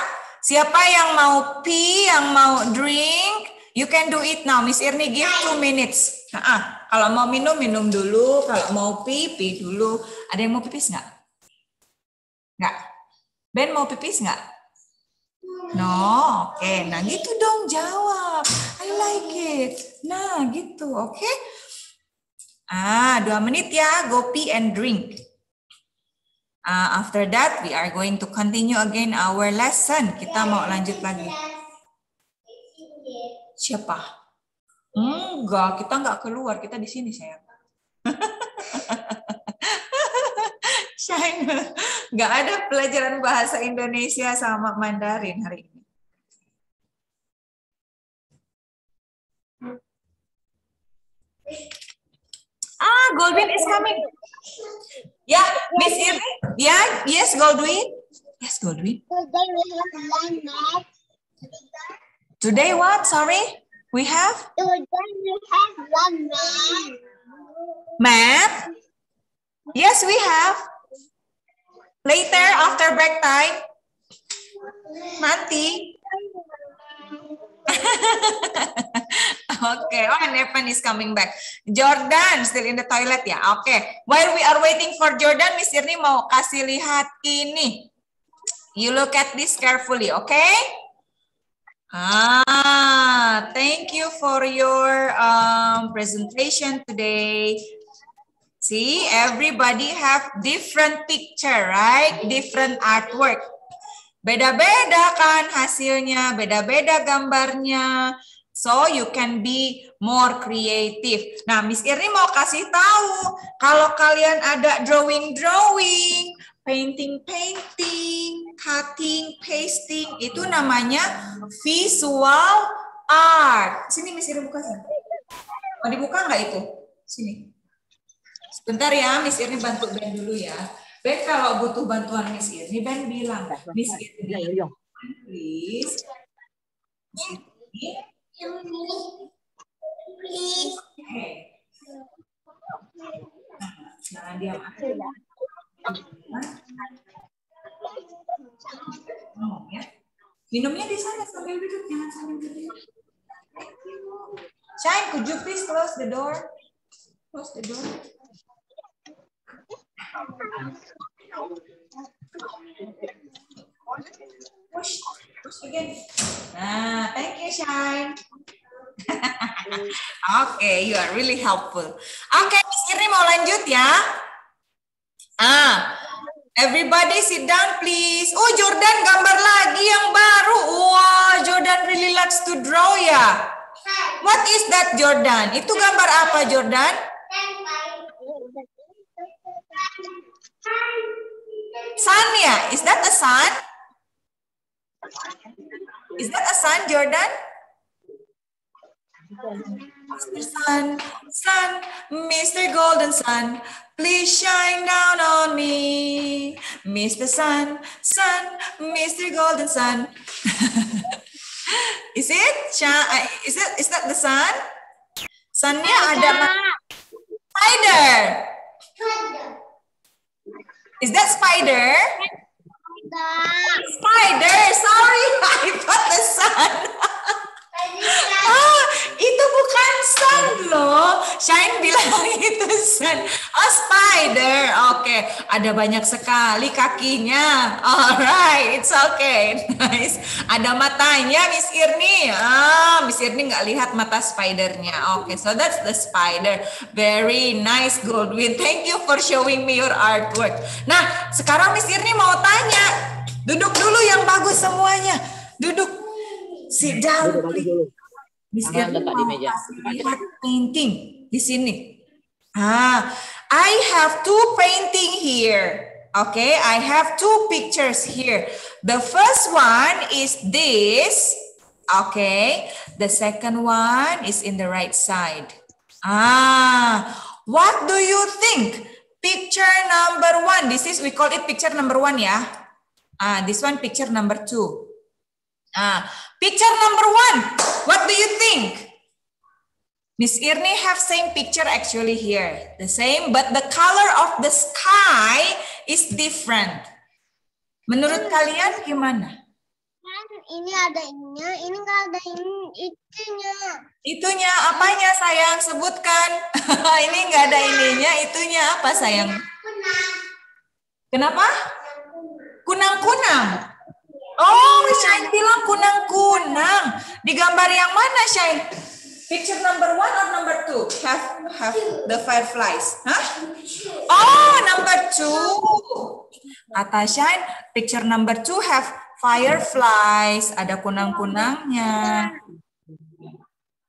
Siapa yang mau pee, yang mau drink, you can do it now. Miss Irni give two minutes. Nah, ah, kalau mau minum, minum dulu. Kalau mau pee, pee dulu. Ada yang mau pipis nggak? Nggak. Ben mau pipis nggak? No, oke. Okay. Nah gitu dong jawab. I like it. Nah gitu, oke. Okay? Ah, dua menit ya. Go pee and drink. Uh, after that, we are going to continue again our lesson. Kita mau lanjut lagi. Siapa? Enggak, kita enggak keluar. Kita di sini, sayang. China. Nggak ada pelajaran bahasa Indonesia sama Mandarin hari ini. Ah, Goldwyn is coming. Ya, yeah, Miss Irni. Ya, yeah, yes, Goldwyn. Yes, math. Today what? Sorry? We have? Today we have one math. Math? Yes, we have. Later, after break time. Nanti. okay. Oh, and Evan is coming back. Jordan still in the toilet ya. Oke. Okay. While we are waiting for Jordan, Miss Irni mau kasih lihat ini. You look at this carefully, okay? Ah, thank you for your um, presentation today. See, everybody have different picture, right? Different artwork. Beda-beda kan hasilnya, beda-beda gambarnya. So you can be more creative. Nah, Miss Irni mau kasih tahu kalau kalian ada drawing-drawing, painting-painting, cutting, pasting, itu namanya visual art. Sini Miss Irni buka sini. Mau dibuka nggak itu? Sini. Sebentar ya, Miss Irni bantu Ben dulu ya. Ben kalau butuh bantuan Miss Irni, Ben bilang, Miss Irni, please. Please. Okay. Jangan diam aja. Ngomong ya. Minumnya di sana sambil duduk, jangan sambil duduk. Shine, could you please close the door? Close the door. Nah, thank you, Shine. okay, you are really helpful. Oke, okay, Irni mau lanjut ya. Ah, everybody sit down please. Oh, Jordan gambar lagi yang baru. Wah, Jordan really likes to draw ya. What is that, Jordan? Itu gambar apa, Jordan? Sun ya? Is that a sun? Is that a sun, Jordan? Mr. Sun, Sun, Mr. Golden Sun, please shine down on me. Mr. Sun, Sun, Mr. Golden Sun. is it? Uh, is it? Is that the sun? Sunnya ada ma- spider. Is that spider? Spider. Sorry, I thought the sun. Ah, itu bukan sun loh. Shine bilang itu sun. Oh, spider. Oke, ada banyak sekali kakinya. Alright, it's okay. Nice. Ada matanya, Miss Irni. Ah, Miss Irni nggak lihat mata spidernya. Oke, so that's the spider. Very nice, Goldwyn. Thank you for showing me your artwork. Nah, sekarang Miss Irni mau tanya. Duduk dulu yang bagus semuanya. Duduk. Sit down, please. Miss di mau kasih lihat painting di sini. Ah, I have two painting here. Okay, I have two pictures here. The first one is this. Okay, the second one is in the right side. Ah, what do you think? Picture number one. This is we call it picture number one, yeah. Ah, this one picture number two. Ah, picture number one. What do you think? Miss Irni have same picture actually here. The same, but the color of the sky is different. Menurut kalian gimana? Kan ini ada ininya, ini nggak ada ini itunya. Itunya apanya sayang? Sebutkan. Ini nggak ada ininya, itunya apa sayang? Kenapa? Kunang-kunang. Oh, Shine bilang kunang-kunang. Di gambar yang mana, Shine? Picture number one or number two? Have have the fireflies. Hah? Oh, number two. Kata Shine, picture number two have fireflies. Ada kunang-kunangnya.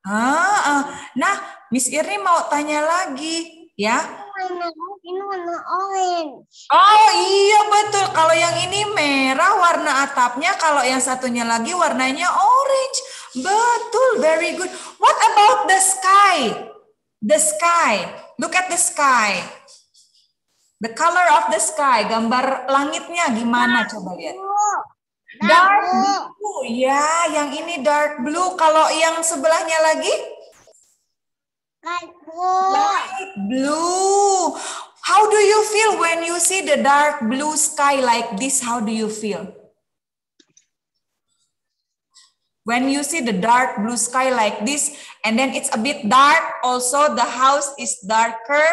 Ah, ah. nah, Miss Irni mau tanya lagi, ya. Ini warna orange. Oh iya betul. Kalau yang ini merah warna atapnya, kalau yang satunya lagi warnanya orange. Betul, very good. What about the sky? The sky. Look at the sky. The color of the sky. Gambar langitnya gimana? Coba lihat. Dark blue. Ya, yang ini dark blue. Kalau yang sebelahnya lagi? Light blue. Light blue. How do you feel when you see the dark blue sky like this? How do you feel? When you see the dark blue sky like this, and then it's a bit dark, also the house is darker.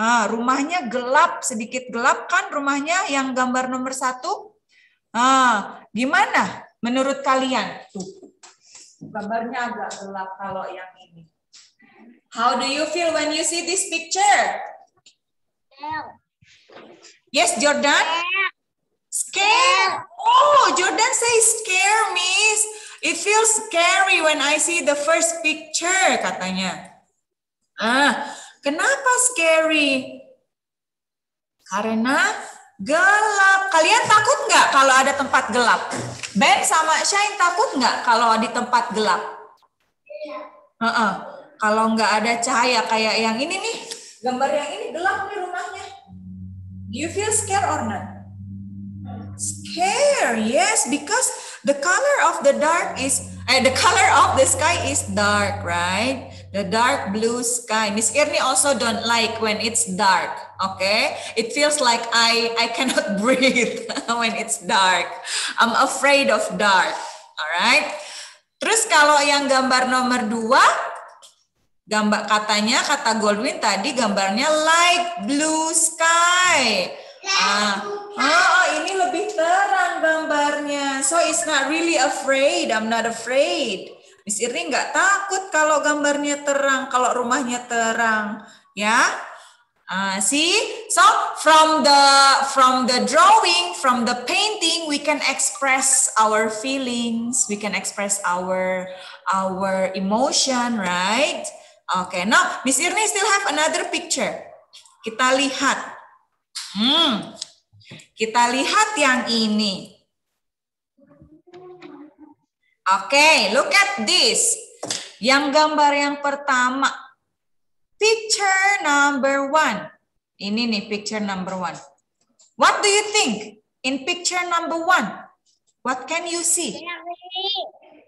Ah, rumahnya gelap, sedikit gelap kan rumahnya yang gambar nomor satu? Ah, gimana menurut kalian? Tuh, gambarnya agak gelap kalau yang ini. How do you feel when you see this picture? Yes, Jordan? Scare. Oh, Jordan says scare, miss. It feels scary when I see the first picture, katanya. Ah, kenapa scary? Karena gelap. Kalian takut nggak kalau ada tempat gelap? Ben sama Shine takut nggak kalau di tempat gelap? Heeh. Kalau nggak ada cahaya kayak yang ini nih, gambar yang ini gelap nih rumahnya. Do you feel scared or not? Scare, yes, because the color of the dark is, eh, the color of the sky is dark, right? The dark blue sky. Miss Irni also don't like when it's dark. Okay, it feels like I I cannot breathe when it's dark. I'm afraid of dark. Alright. Terus kalau yang gambar nomor dua, gambar katanya kata Goldwyn tadi gambarnya light blue sky. Ah, oh, ini lebih terang gambarnya. So it's not really afraid. I'm not afraid. Miss Irni nggak takut kalau gambarnya terang, kalau rumahnya terang, ya. Uh, see, so from the from the drawing, from the painting, we can express our feelings, we can express our our emotion, right? Okay, now Miss Irni still have another picture. Kita lihat, hmm, kita lihat yang ini. Oke, okay, look at this. Yang gambar yang pertama. Picture number one. Ini nih picture number one. What do you think in picture number one? What can you see?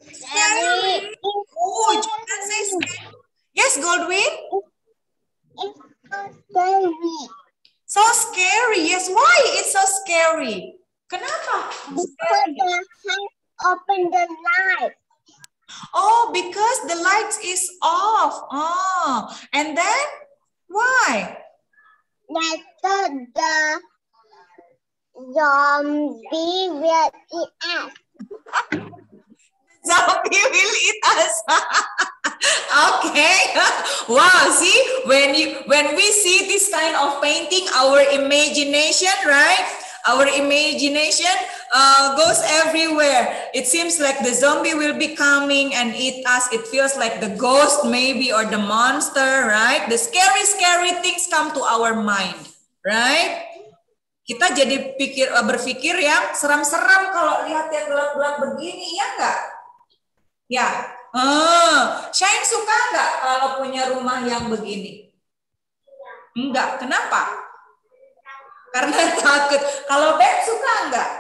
Scary. Oh, Jordan says scary. Yes, Goldwyn? It's so scary. So scary. Yes, why it's so scary? Kenapa? Because they have opened the light. Oh, because the lights is off. Oh, and then why? That's so the zombie will eat us. Zombie will eat us. okay. Wow. See, when you when we see this kind of painting, our imagination, right? Our imagination uh, goes everywhere. It seems like the zombie will be coming and eat us. It feels like the ghost, maybe, or the monster, right? The scary, scary things come to our mind, right? Kita jadi pikir uh, berpikir yang seram-seram kalau lihat yang gelap-gelap begini, ya enggak? Ya. Ah, Shine suka enggak kalau punya rumah yang begini? Enggak. Kenapa? Karena takut. Kalau Ben suka enggak?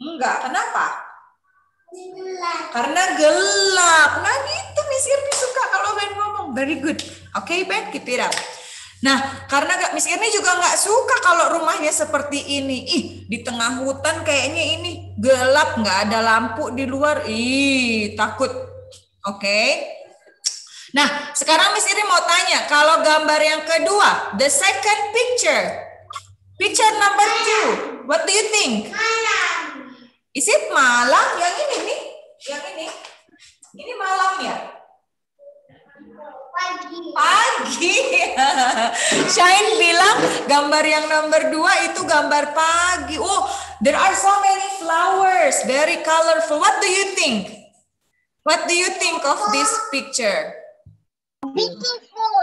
Enggak. Kenapa? Karena gelap. Nah gitu Miss Irni suka kalau Ben ngomong. Very good. Oke okay, Ben, keep it up. Nah, karena Miss Irni juga nggak suka kalau rumahnya seperti ini. Ih, di tengah hutan kayaknya ini gelap, nggak ada lampu di luar. Ih, takut. Oke. Okay. Nah, sekarang Miss Irni mau tanya, kalau gambar yang kedua, the second picture, picture number two, what do you think? Malam. Is it malam? Yang ini nih, yang ini, ini malam ya? Pagi. Pagi. Shine bilang gambar yang nomor dua itu gambar pagi. Oh, there are so many flowers, very colorful. What do you think? What do you think of this picture? Beautiful.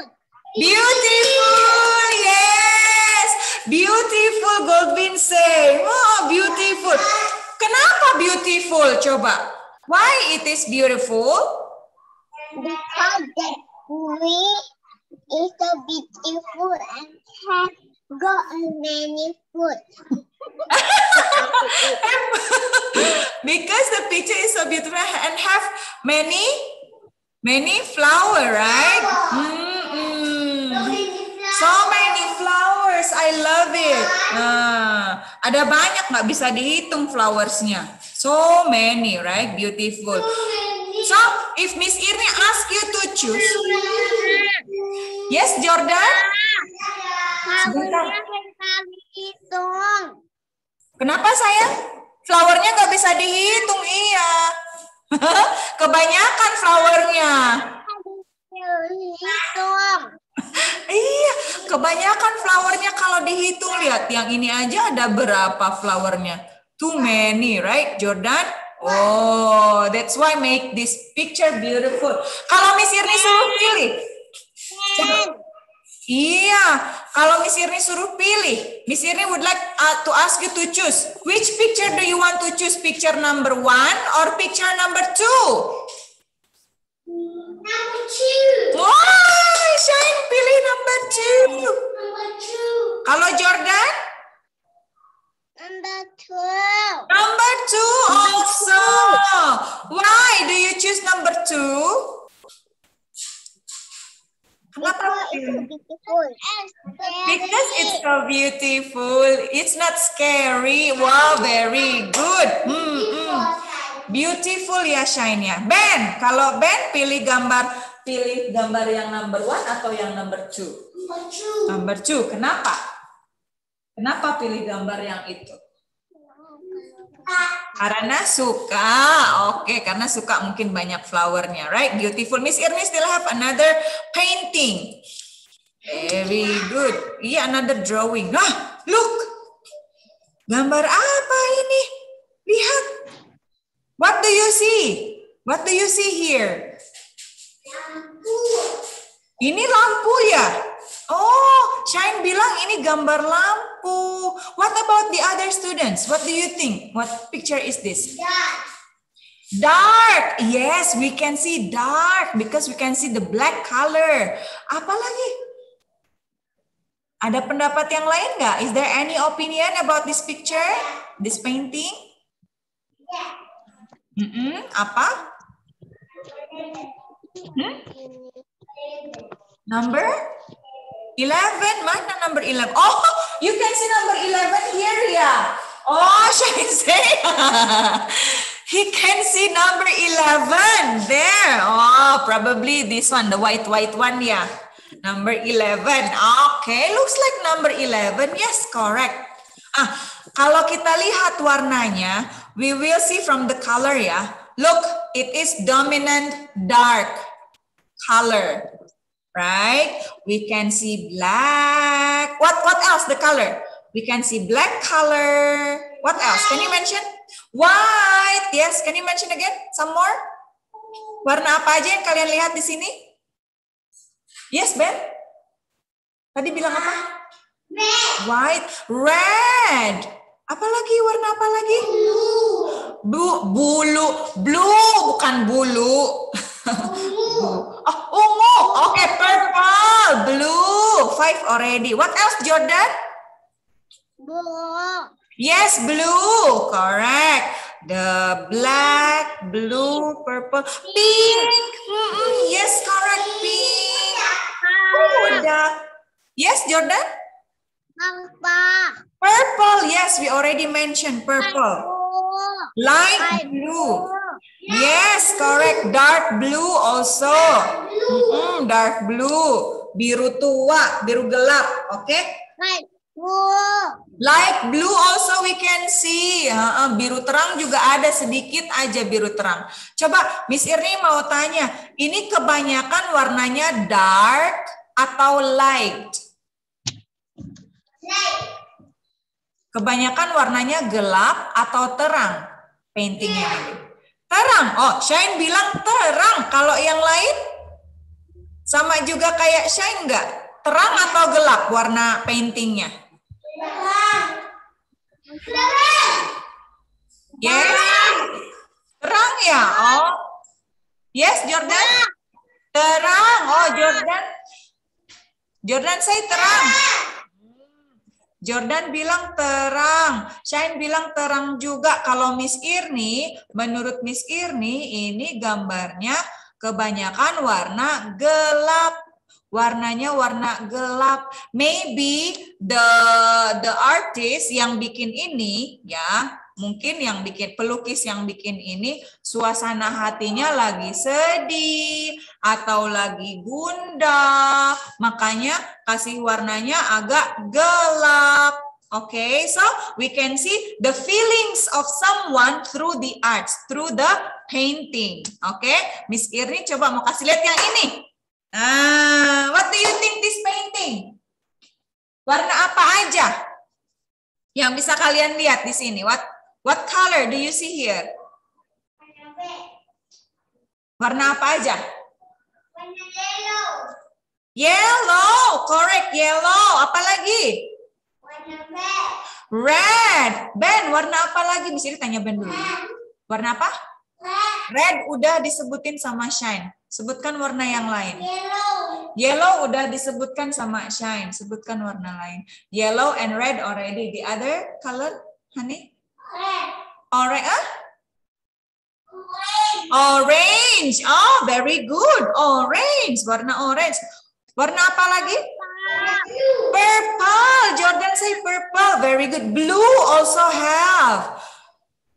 Beautiful, yes. Beautiful, Goldwyn say. Oh, beautiful. Kenapa beautiful? Coba. Why it is beautiful? Because tree is so beautiful and has got many fruit. because the picture is so beautiful and have many many flower, right? Mm-mm. So many flowers, I love it. Nah, ada banyak nggak bisa dihitung flowersnya. So many, right? Beautiful. So, if Miss Irni ask you to choose, yes, Jordan. Sebentar. Kenapa sayang? Flowernya nggak bisa dihitung, iya. Kebanyakan flowernya. Iya, kebanyakan flowernya kalau dihitung lihat yang ini aja ada berapa flowernya? Too many, right, Jordan? Oh, that's why make this picture beautiful. Kalau Miss Irni suruh pilih, iya. Kalau Miss Irni suruh pilih, Miss Irni would like uh, to ask you to choose. Which picture do you want to choose? Picture number one or picture number two? Number two. Wah, Shine pilih number two. Number two. Kalau Jordan? Number two. Number two also. Why do you choose number two? beautiful. Because it's so beautiful. It's not scary. Wow, very good. Hmm, hmm. Beautiful ya Shine ya. Ben, kalau Ben pilih gambar pilih gambar yang number one atau yang number two? Number two. Kenapa? Kenapa pilih gambar yang itu? Karena suka. Oke, karena suka mungkin banyak flowernya, right? Beautiful. Miss Irni still have another painting. Very good. Iya, another drawing. Ah, look. Gambar apa ini? Lihat. What do you see? What do you see here? Ini lampu ya? Oh, Shine bilang ini gambar lampu. What about the other students? What do you think? What picture is this? Dark. Yes, we can see dark because we can see the black color. Apa lagi? Ada pendapat yang lain nggak? Is there any opinion about this picture? This painting? Mm-mm, apa? Hmm? Number 11? Mana number 11? Oh, you can see number 11 here yeah. Oh, Shane say. He can see number 11 there. Oh, probably this one, the white, white one yeah. Number 11. Okay, looks like number 11. Yes, correct. Ah, kalau kita lihat warnanya, we will see from the color ya. Look, it is dominant dark color, right? We can see black. What what else? The color. We can see black color. What else? Can you mention? White. Yes, can you mention again? Some more? Warna apa aja yang kalian lihat di sini? Yes, Ben? Tadi bilang apa? White, red. Apa lagi? Warna apa lagi? Blue, bulu, blue bukan bulu. Oh, okay, purple, blue. Five already. What else, Jordan? Blue. Yes, blue. Correct. The black, blue, purple, pink. Mm-mm, yes, correct. Pink. Udah. Yes, Jordan? Apa? Purple. Yes, we already mentioned purple. Light blue. Yes, correct. Dark blue also. Mm-mm, dark blue. Biru tua, biru gelap. Oke. Okay? Light blue. Light blue also we can see. Uh, biru terang juga ada sedikit aja biru terang. Coba Miss Irni mau tanya, ini kebanyakan warnanya dark atau light? Kebanyakan warnanya gelap atau terang paintingnya ini. Terang. Oh, Shine bilang terang. Kalau yang lain sama juga kayak Shine enggak? Terang atau gelap warna paintingnya? Yes. Terang ya? Oh. Yes, Jordan. Terang. Oh, Jordan. Jordan saya terang. Jordan bilang terang, Shine bilang terang juga. Kalau Miss Irni, menurut Miss Irni ini gambarnya kebanyakan warna gelap. Warnanya warna gelap. Maybe the the artist yang bikin ini ya, mungkin yang bikin pelukis yang bikin ini suasana hatinya lagi sedih atau lagi gundah, makanya kasih warnanya agak gelap. Oke, okay, so we can see the feelings of someone through the arts, through the painting. Oke, okay? Miss Irni coba mau kasih lihat yang ini. Ah, what do you think this painting? Warna apa aja yang bisa kalian lihat di sini? What what color do you see here? Warna apa aja? Warna yellow. Yellow, correct, yellow. Apa lagi? Warna red. Red. Ben, warna apa lagi? Bisa ditanya Ben dulu. Warna apa? Red. Red udah disebutin sama Shine. Sebutkan warna yang lain. Yellow. Yellow udah disebutkan sama Shine. Sebutkan warna lain. Yellow and red already. The other color, honey? Orange, ah? Orange. Orange. Oh, very good. Orange. Warna orange. Warna apa lagi? Purple. Jordan say purple. Very good. Blue also have.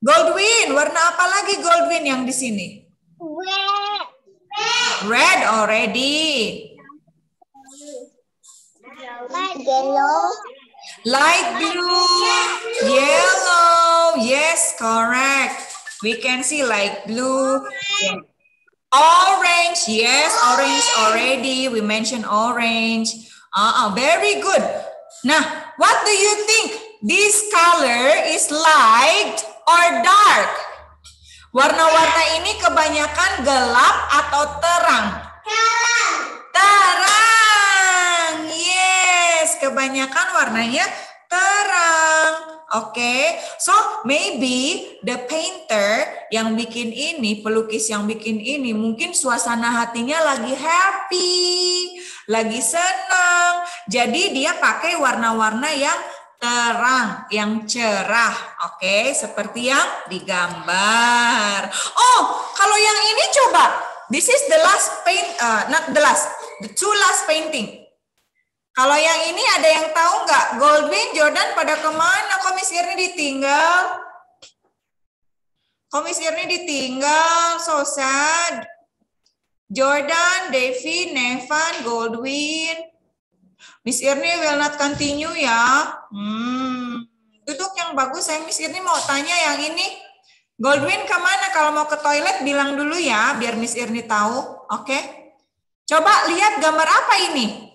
Goldwyn, warna apa lagi Goldwyn yang di sini? Red. Red already. Yellow. Light blue, yellow. Yes, correct. We can see light blue. Orange, yes, orange already. We mentioned orange. Uh, very good. Nah, what do you think? This color is light or dark? Warna-warna ini kebanyakan gelap atau terang? Terang. Yes, kebanyakan warnanya terang. Oke, so maybe the painter yang bikin ini, pelukis yang bikin ini, mungkin suasana hatinya lagi happy, lagi senang. Jadi dia pakai warna-warna yang terang, yang cerah. Oke, seperti yang digambar. Oh, kalau yang ini coba. This is the last paint, uh, not the last, the two last painting. Kalau yang ini ada yang tahu nggak? Goldwyn, Jordan pada ke mana? Irni ditinggal? Irni ditinggal? So sad. Jordan, Devi, Nevan, Goldwyn. Miss Irni will not continue ya. Hmm. Duduk yang bagus. Saya Miss Irni mau tanya yang ini. Goldwyn ke mana? Kalau mau ke toilet bilang dulu ya, biar Miss Irni tahu. Oke. Coba lihat gambar apa ini?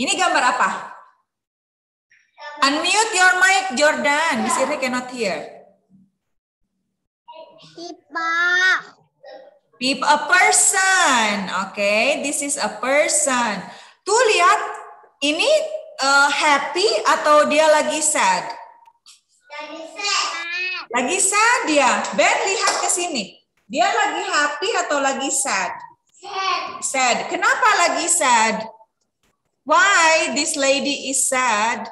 Ini gambar apa? Unmute your mic, Jordan. Miss Irni cannot hear. Pipa. People, a person. Okay, this is a person. Tuh lihat, ini uh, happy atau dia lagi sad? Lagi sad dia. Ben lihat ke sini. Dia lagi happy atau lagi sad? Sad. Kenapa lagi sad? Why this lady is sad?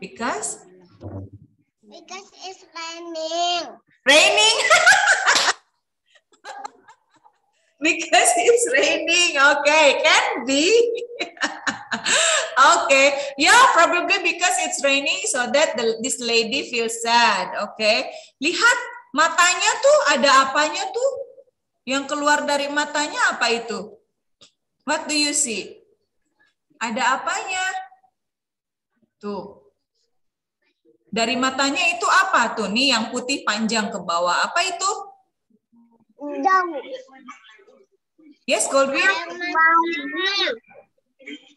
Because Because it's raining. raining. Because it's raining. Okay, can be. okay, yeah, probably because it's raining, so that the, this lady feels sad. Okay, lihat matanya tuh ada apanya tuh? Yang keluar dari matanya apa itu? What do you see? Ada apanya? Tuh. Dari matanya itu apa tuh? Nih yang putih panjang ke bawah. Apa itu? Dong. Yes, Goldwyn. Bau.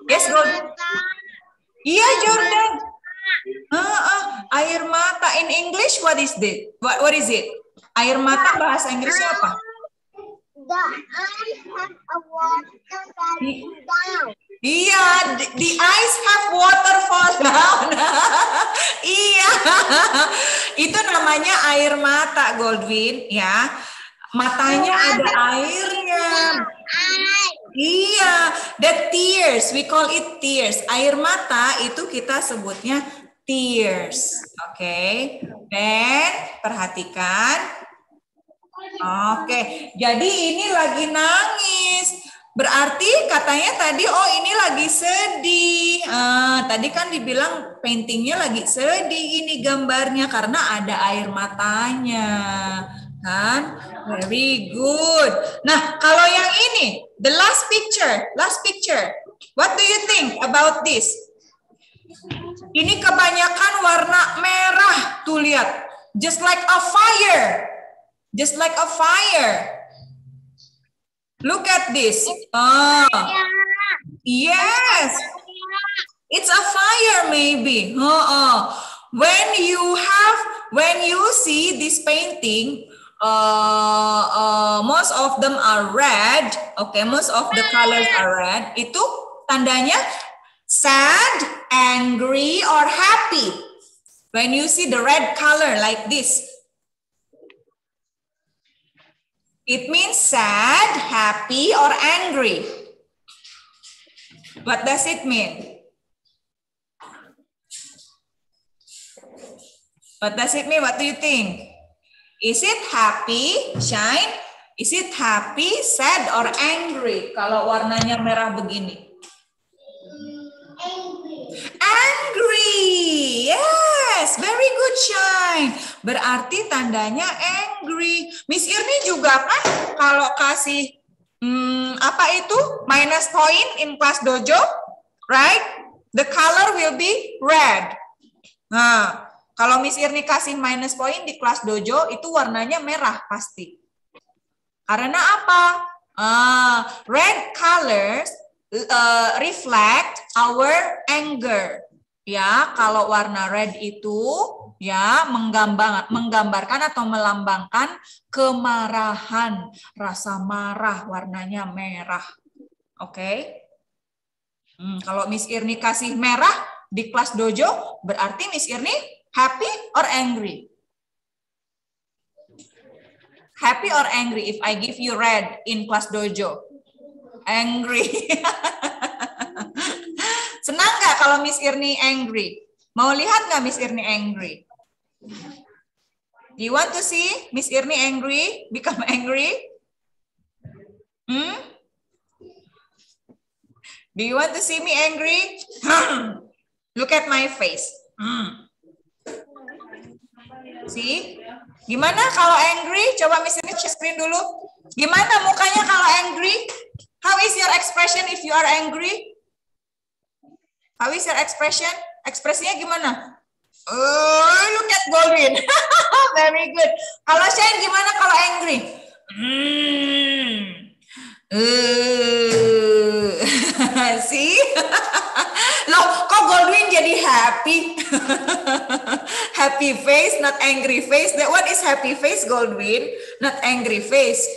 Yes, Goldwyn. Iya, Jordan. Ah, ah, air mata in English what is it? What, what is it? Air mata bahasa Inggrisnya apa? The eyes have a water running down. Iya, the, the eyes have waterfall down. iya. Itu namanya air mata, Goldwyn, ya. Matanya ada airnya. Iya, the tears, we call it tears. Air mata itu kita sebutnya tears. Oke, Ben, perhatikan. Oke, jadi ini lagi nangis. Berarti katanya tadi, oh ini lagi sedih. Ah, tadi kan dibilang paintingnya lagi sedih ini gambarnya karena ada air matanya. Kan? Very good. Nah, kalau yang ini, the last picture, last picture. What do you think about this? Ini kebanyakan warna merah. Tuh lihat. Just like a fire. Just like a fire. Look at this. Ah, yes. It's a fire maybe. Uh-uh. When you have, when you see this painting, uh, uh, most of them are red. Okay, most of the colors are red. Itu tandanya sad, angry, or happy. When you see the red color like this, it means sad, happy, or angry. What does it mean? What does it mean? What do you think? Is it happy, shine, Is it happy, sad, or angry? Kalau warnanya merah begini. Angry. Yes, very good Shine. Berarti tandanya angry. Miss Irni juga kan kalau kasih hmm, apa itu minus point in class dojo, right? The color will be red. Nah, kalau Miss Irni kasih minus point di kelas dojo itu warnanya merah pasti. Karena apa? Ah, red colors uh, reflect our anger. Ya, kalau warna red itu ya menggambar, menggambarkan atau melambangkan kemarahan, rasa marah, warnanya merah. Oke. Okay? Hmm, kalau Miss Irni kasih merah di kelas dojo, berarti Miss Irni happy or angry? Happy or angry if I give you red in class dojo? Angry. Senang nggak kalau Miss Irni angry? Mau lihat nggak Miss Irni angry? Do you want to see Miss Irni angry? Become angry? Hmm? Do you want to see me angry? Look at my face. Hmm. See? Gimana kalau angry? Coba Miss Irni share screen dulu. Gimana mukanya kalau angry? How is your expression if you are angry? How is your expression? Ekspresinya gimana? Oh, look at Goldwyn. Very good. Kalau Shane gimana kalau angry? Hmm. Uh. See? Loh, kok Goldwyn jadi happy? happy face, not angry face. That what is happy face, Goldwyn? Not angry face.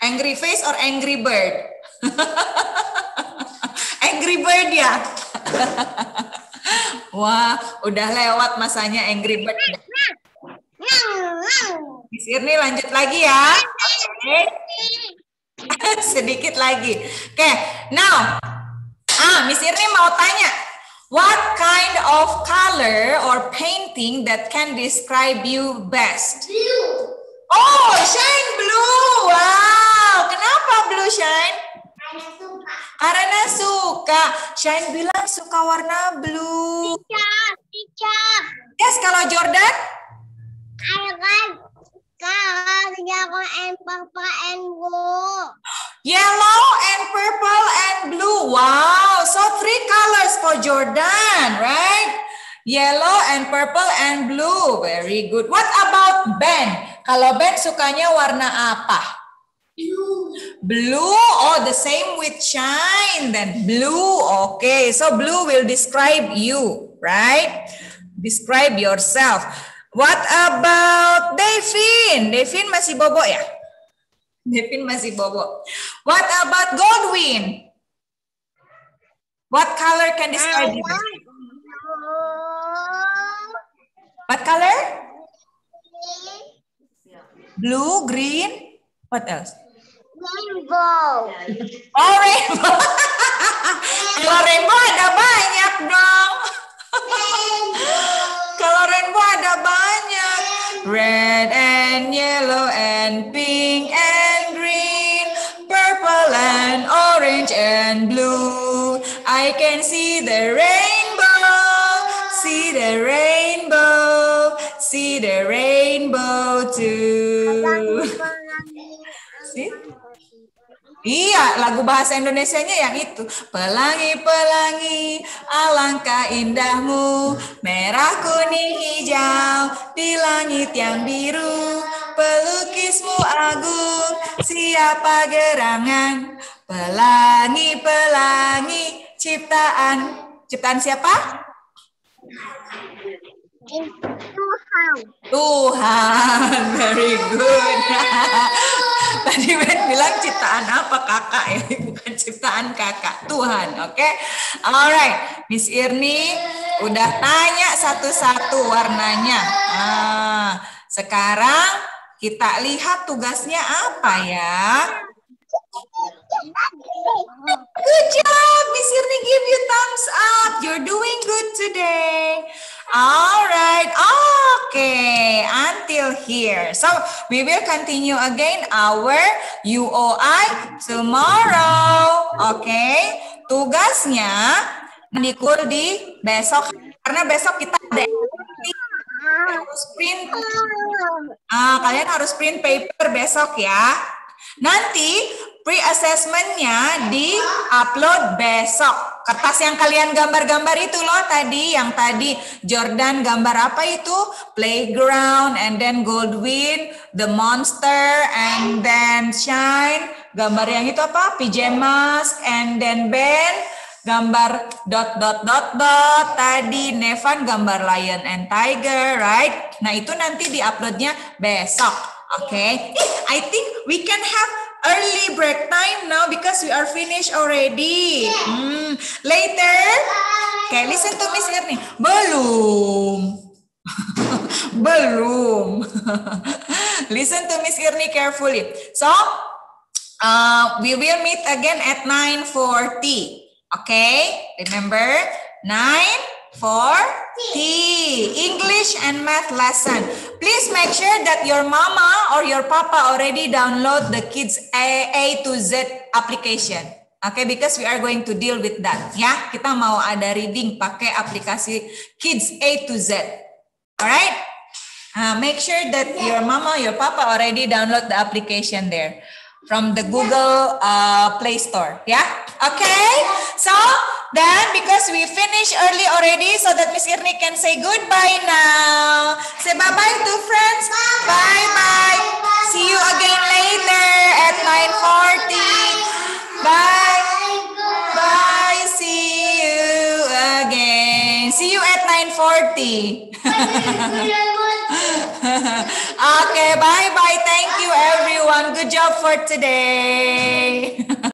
Angry face or angry bird? angry bird ya? Wah, udah lewat masanya Angry Bird. Miss Irni lanjut lagi ya. Oke. Sedikit lagi. Oke, okay, now. Ah, Miss Irni mau tanya. What kind of color or painting that can describe you best? Blue. Oh, shine blue. Wow, kenapa blue shine? Karena suka. Shine bilang suka warna blue. Teacher, teacher. Yes, kalau Jordan? Kalau dia ko and purple and blue. Yellow and purple and blue. Wow, so three colors for Jordan, right? Yellow and purple and blue. Very good. What about Ben? Kalau Ben sukanya warna apa? Blue, oh the same with shine then blue. Okay, so blue will describe you, right? Describe yourself. What about Devin? Devin masih bobo ya? Devin masih bobo. What about Goldwyn? What color can describe you? What color? Blue, green. What else? Rainbow. Oh, rainbow. Kalau rainbow ada banyak dong. Kalau rainbow ada banyak. Red and yellow and pink and green. Purple and orange and blue. I can see the rainbow. Iya, lagu bahasa Indonesianya yang itu. Pelangi-pelangi, alangkah indahmu, merah, kuning, hijau, di langit yang biru. Pelukismu agung, siapa gerangan? Pelangi-pelangi, ciptaan. Ciptaan siapa? Tuhan. Tuhan, very good. Tadi Ben bilang ciptaan apa kakak ya, bukan ciptaan kakak, Tuhan. Oke, okay? alright. Miss Irni udah tanya satu-satu warnanya. Nah, sekarang kita lihat tugasnya apa ya. Good job, Miss Irni give you thumbs up. You're doing good today. Until still here. So we will continue again our UOI tomorrow. Oke, tugasnya dikul di besok karena besok kita ada harus print Ah, kalian harus print paper besok ya. Nanti pre-assessmentnya di-upload besok. Kertas yang kalian gambar-gambar itu loh tadi, yang tadi Jordan gambar apa itu? Playground, and then Goldwyn, the monster, and then Shine. Gambar yang itu apa? Pajamas, and then Ben gambar dot dot dot dot tadi Nevan gambar lion and tiger right nah itu nanti diuploadnya besok okay? I think we can have early break time now because we are finished already. Hmm. later. Okay listen to Miss Irni belum. Belum. Listen to Miss Irni carefully. So uh, we will meet again at 9:40 Okay, remember? 9 40 English and math lesson. Please make sure that your mama or your papa already download the kids A, A to Z application. Okay, because we are going to deal with that. Ya, kita mau ada reading pakai aplikasi Kids A to Z. Alright? Uh, make sure that your mama, your papa already download the application there from the Google uh, Play Store. Yeah? Okay? So, then because we finished early already, so that Miss Irni can say goodbye now. Say bye-bye to friends. Bye-bye. See you again later at 9.40. Bye. Bye. See you again. See you at 9.40. okay, bye bye. Thank you, everyone. Good job for today.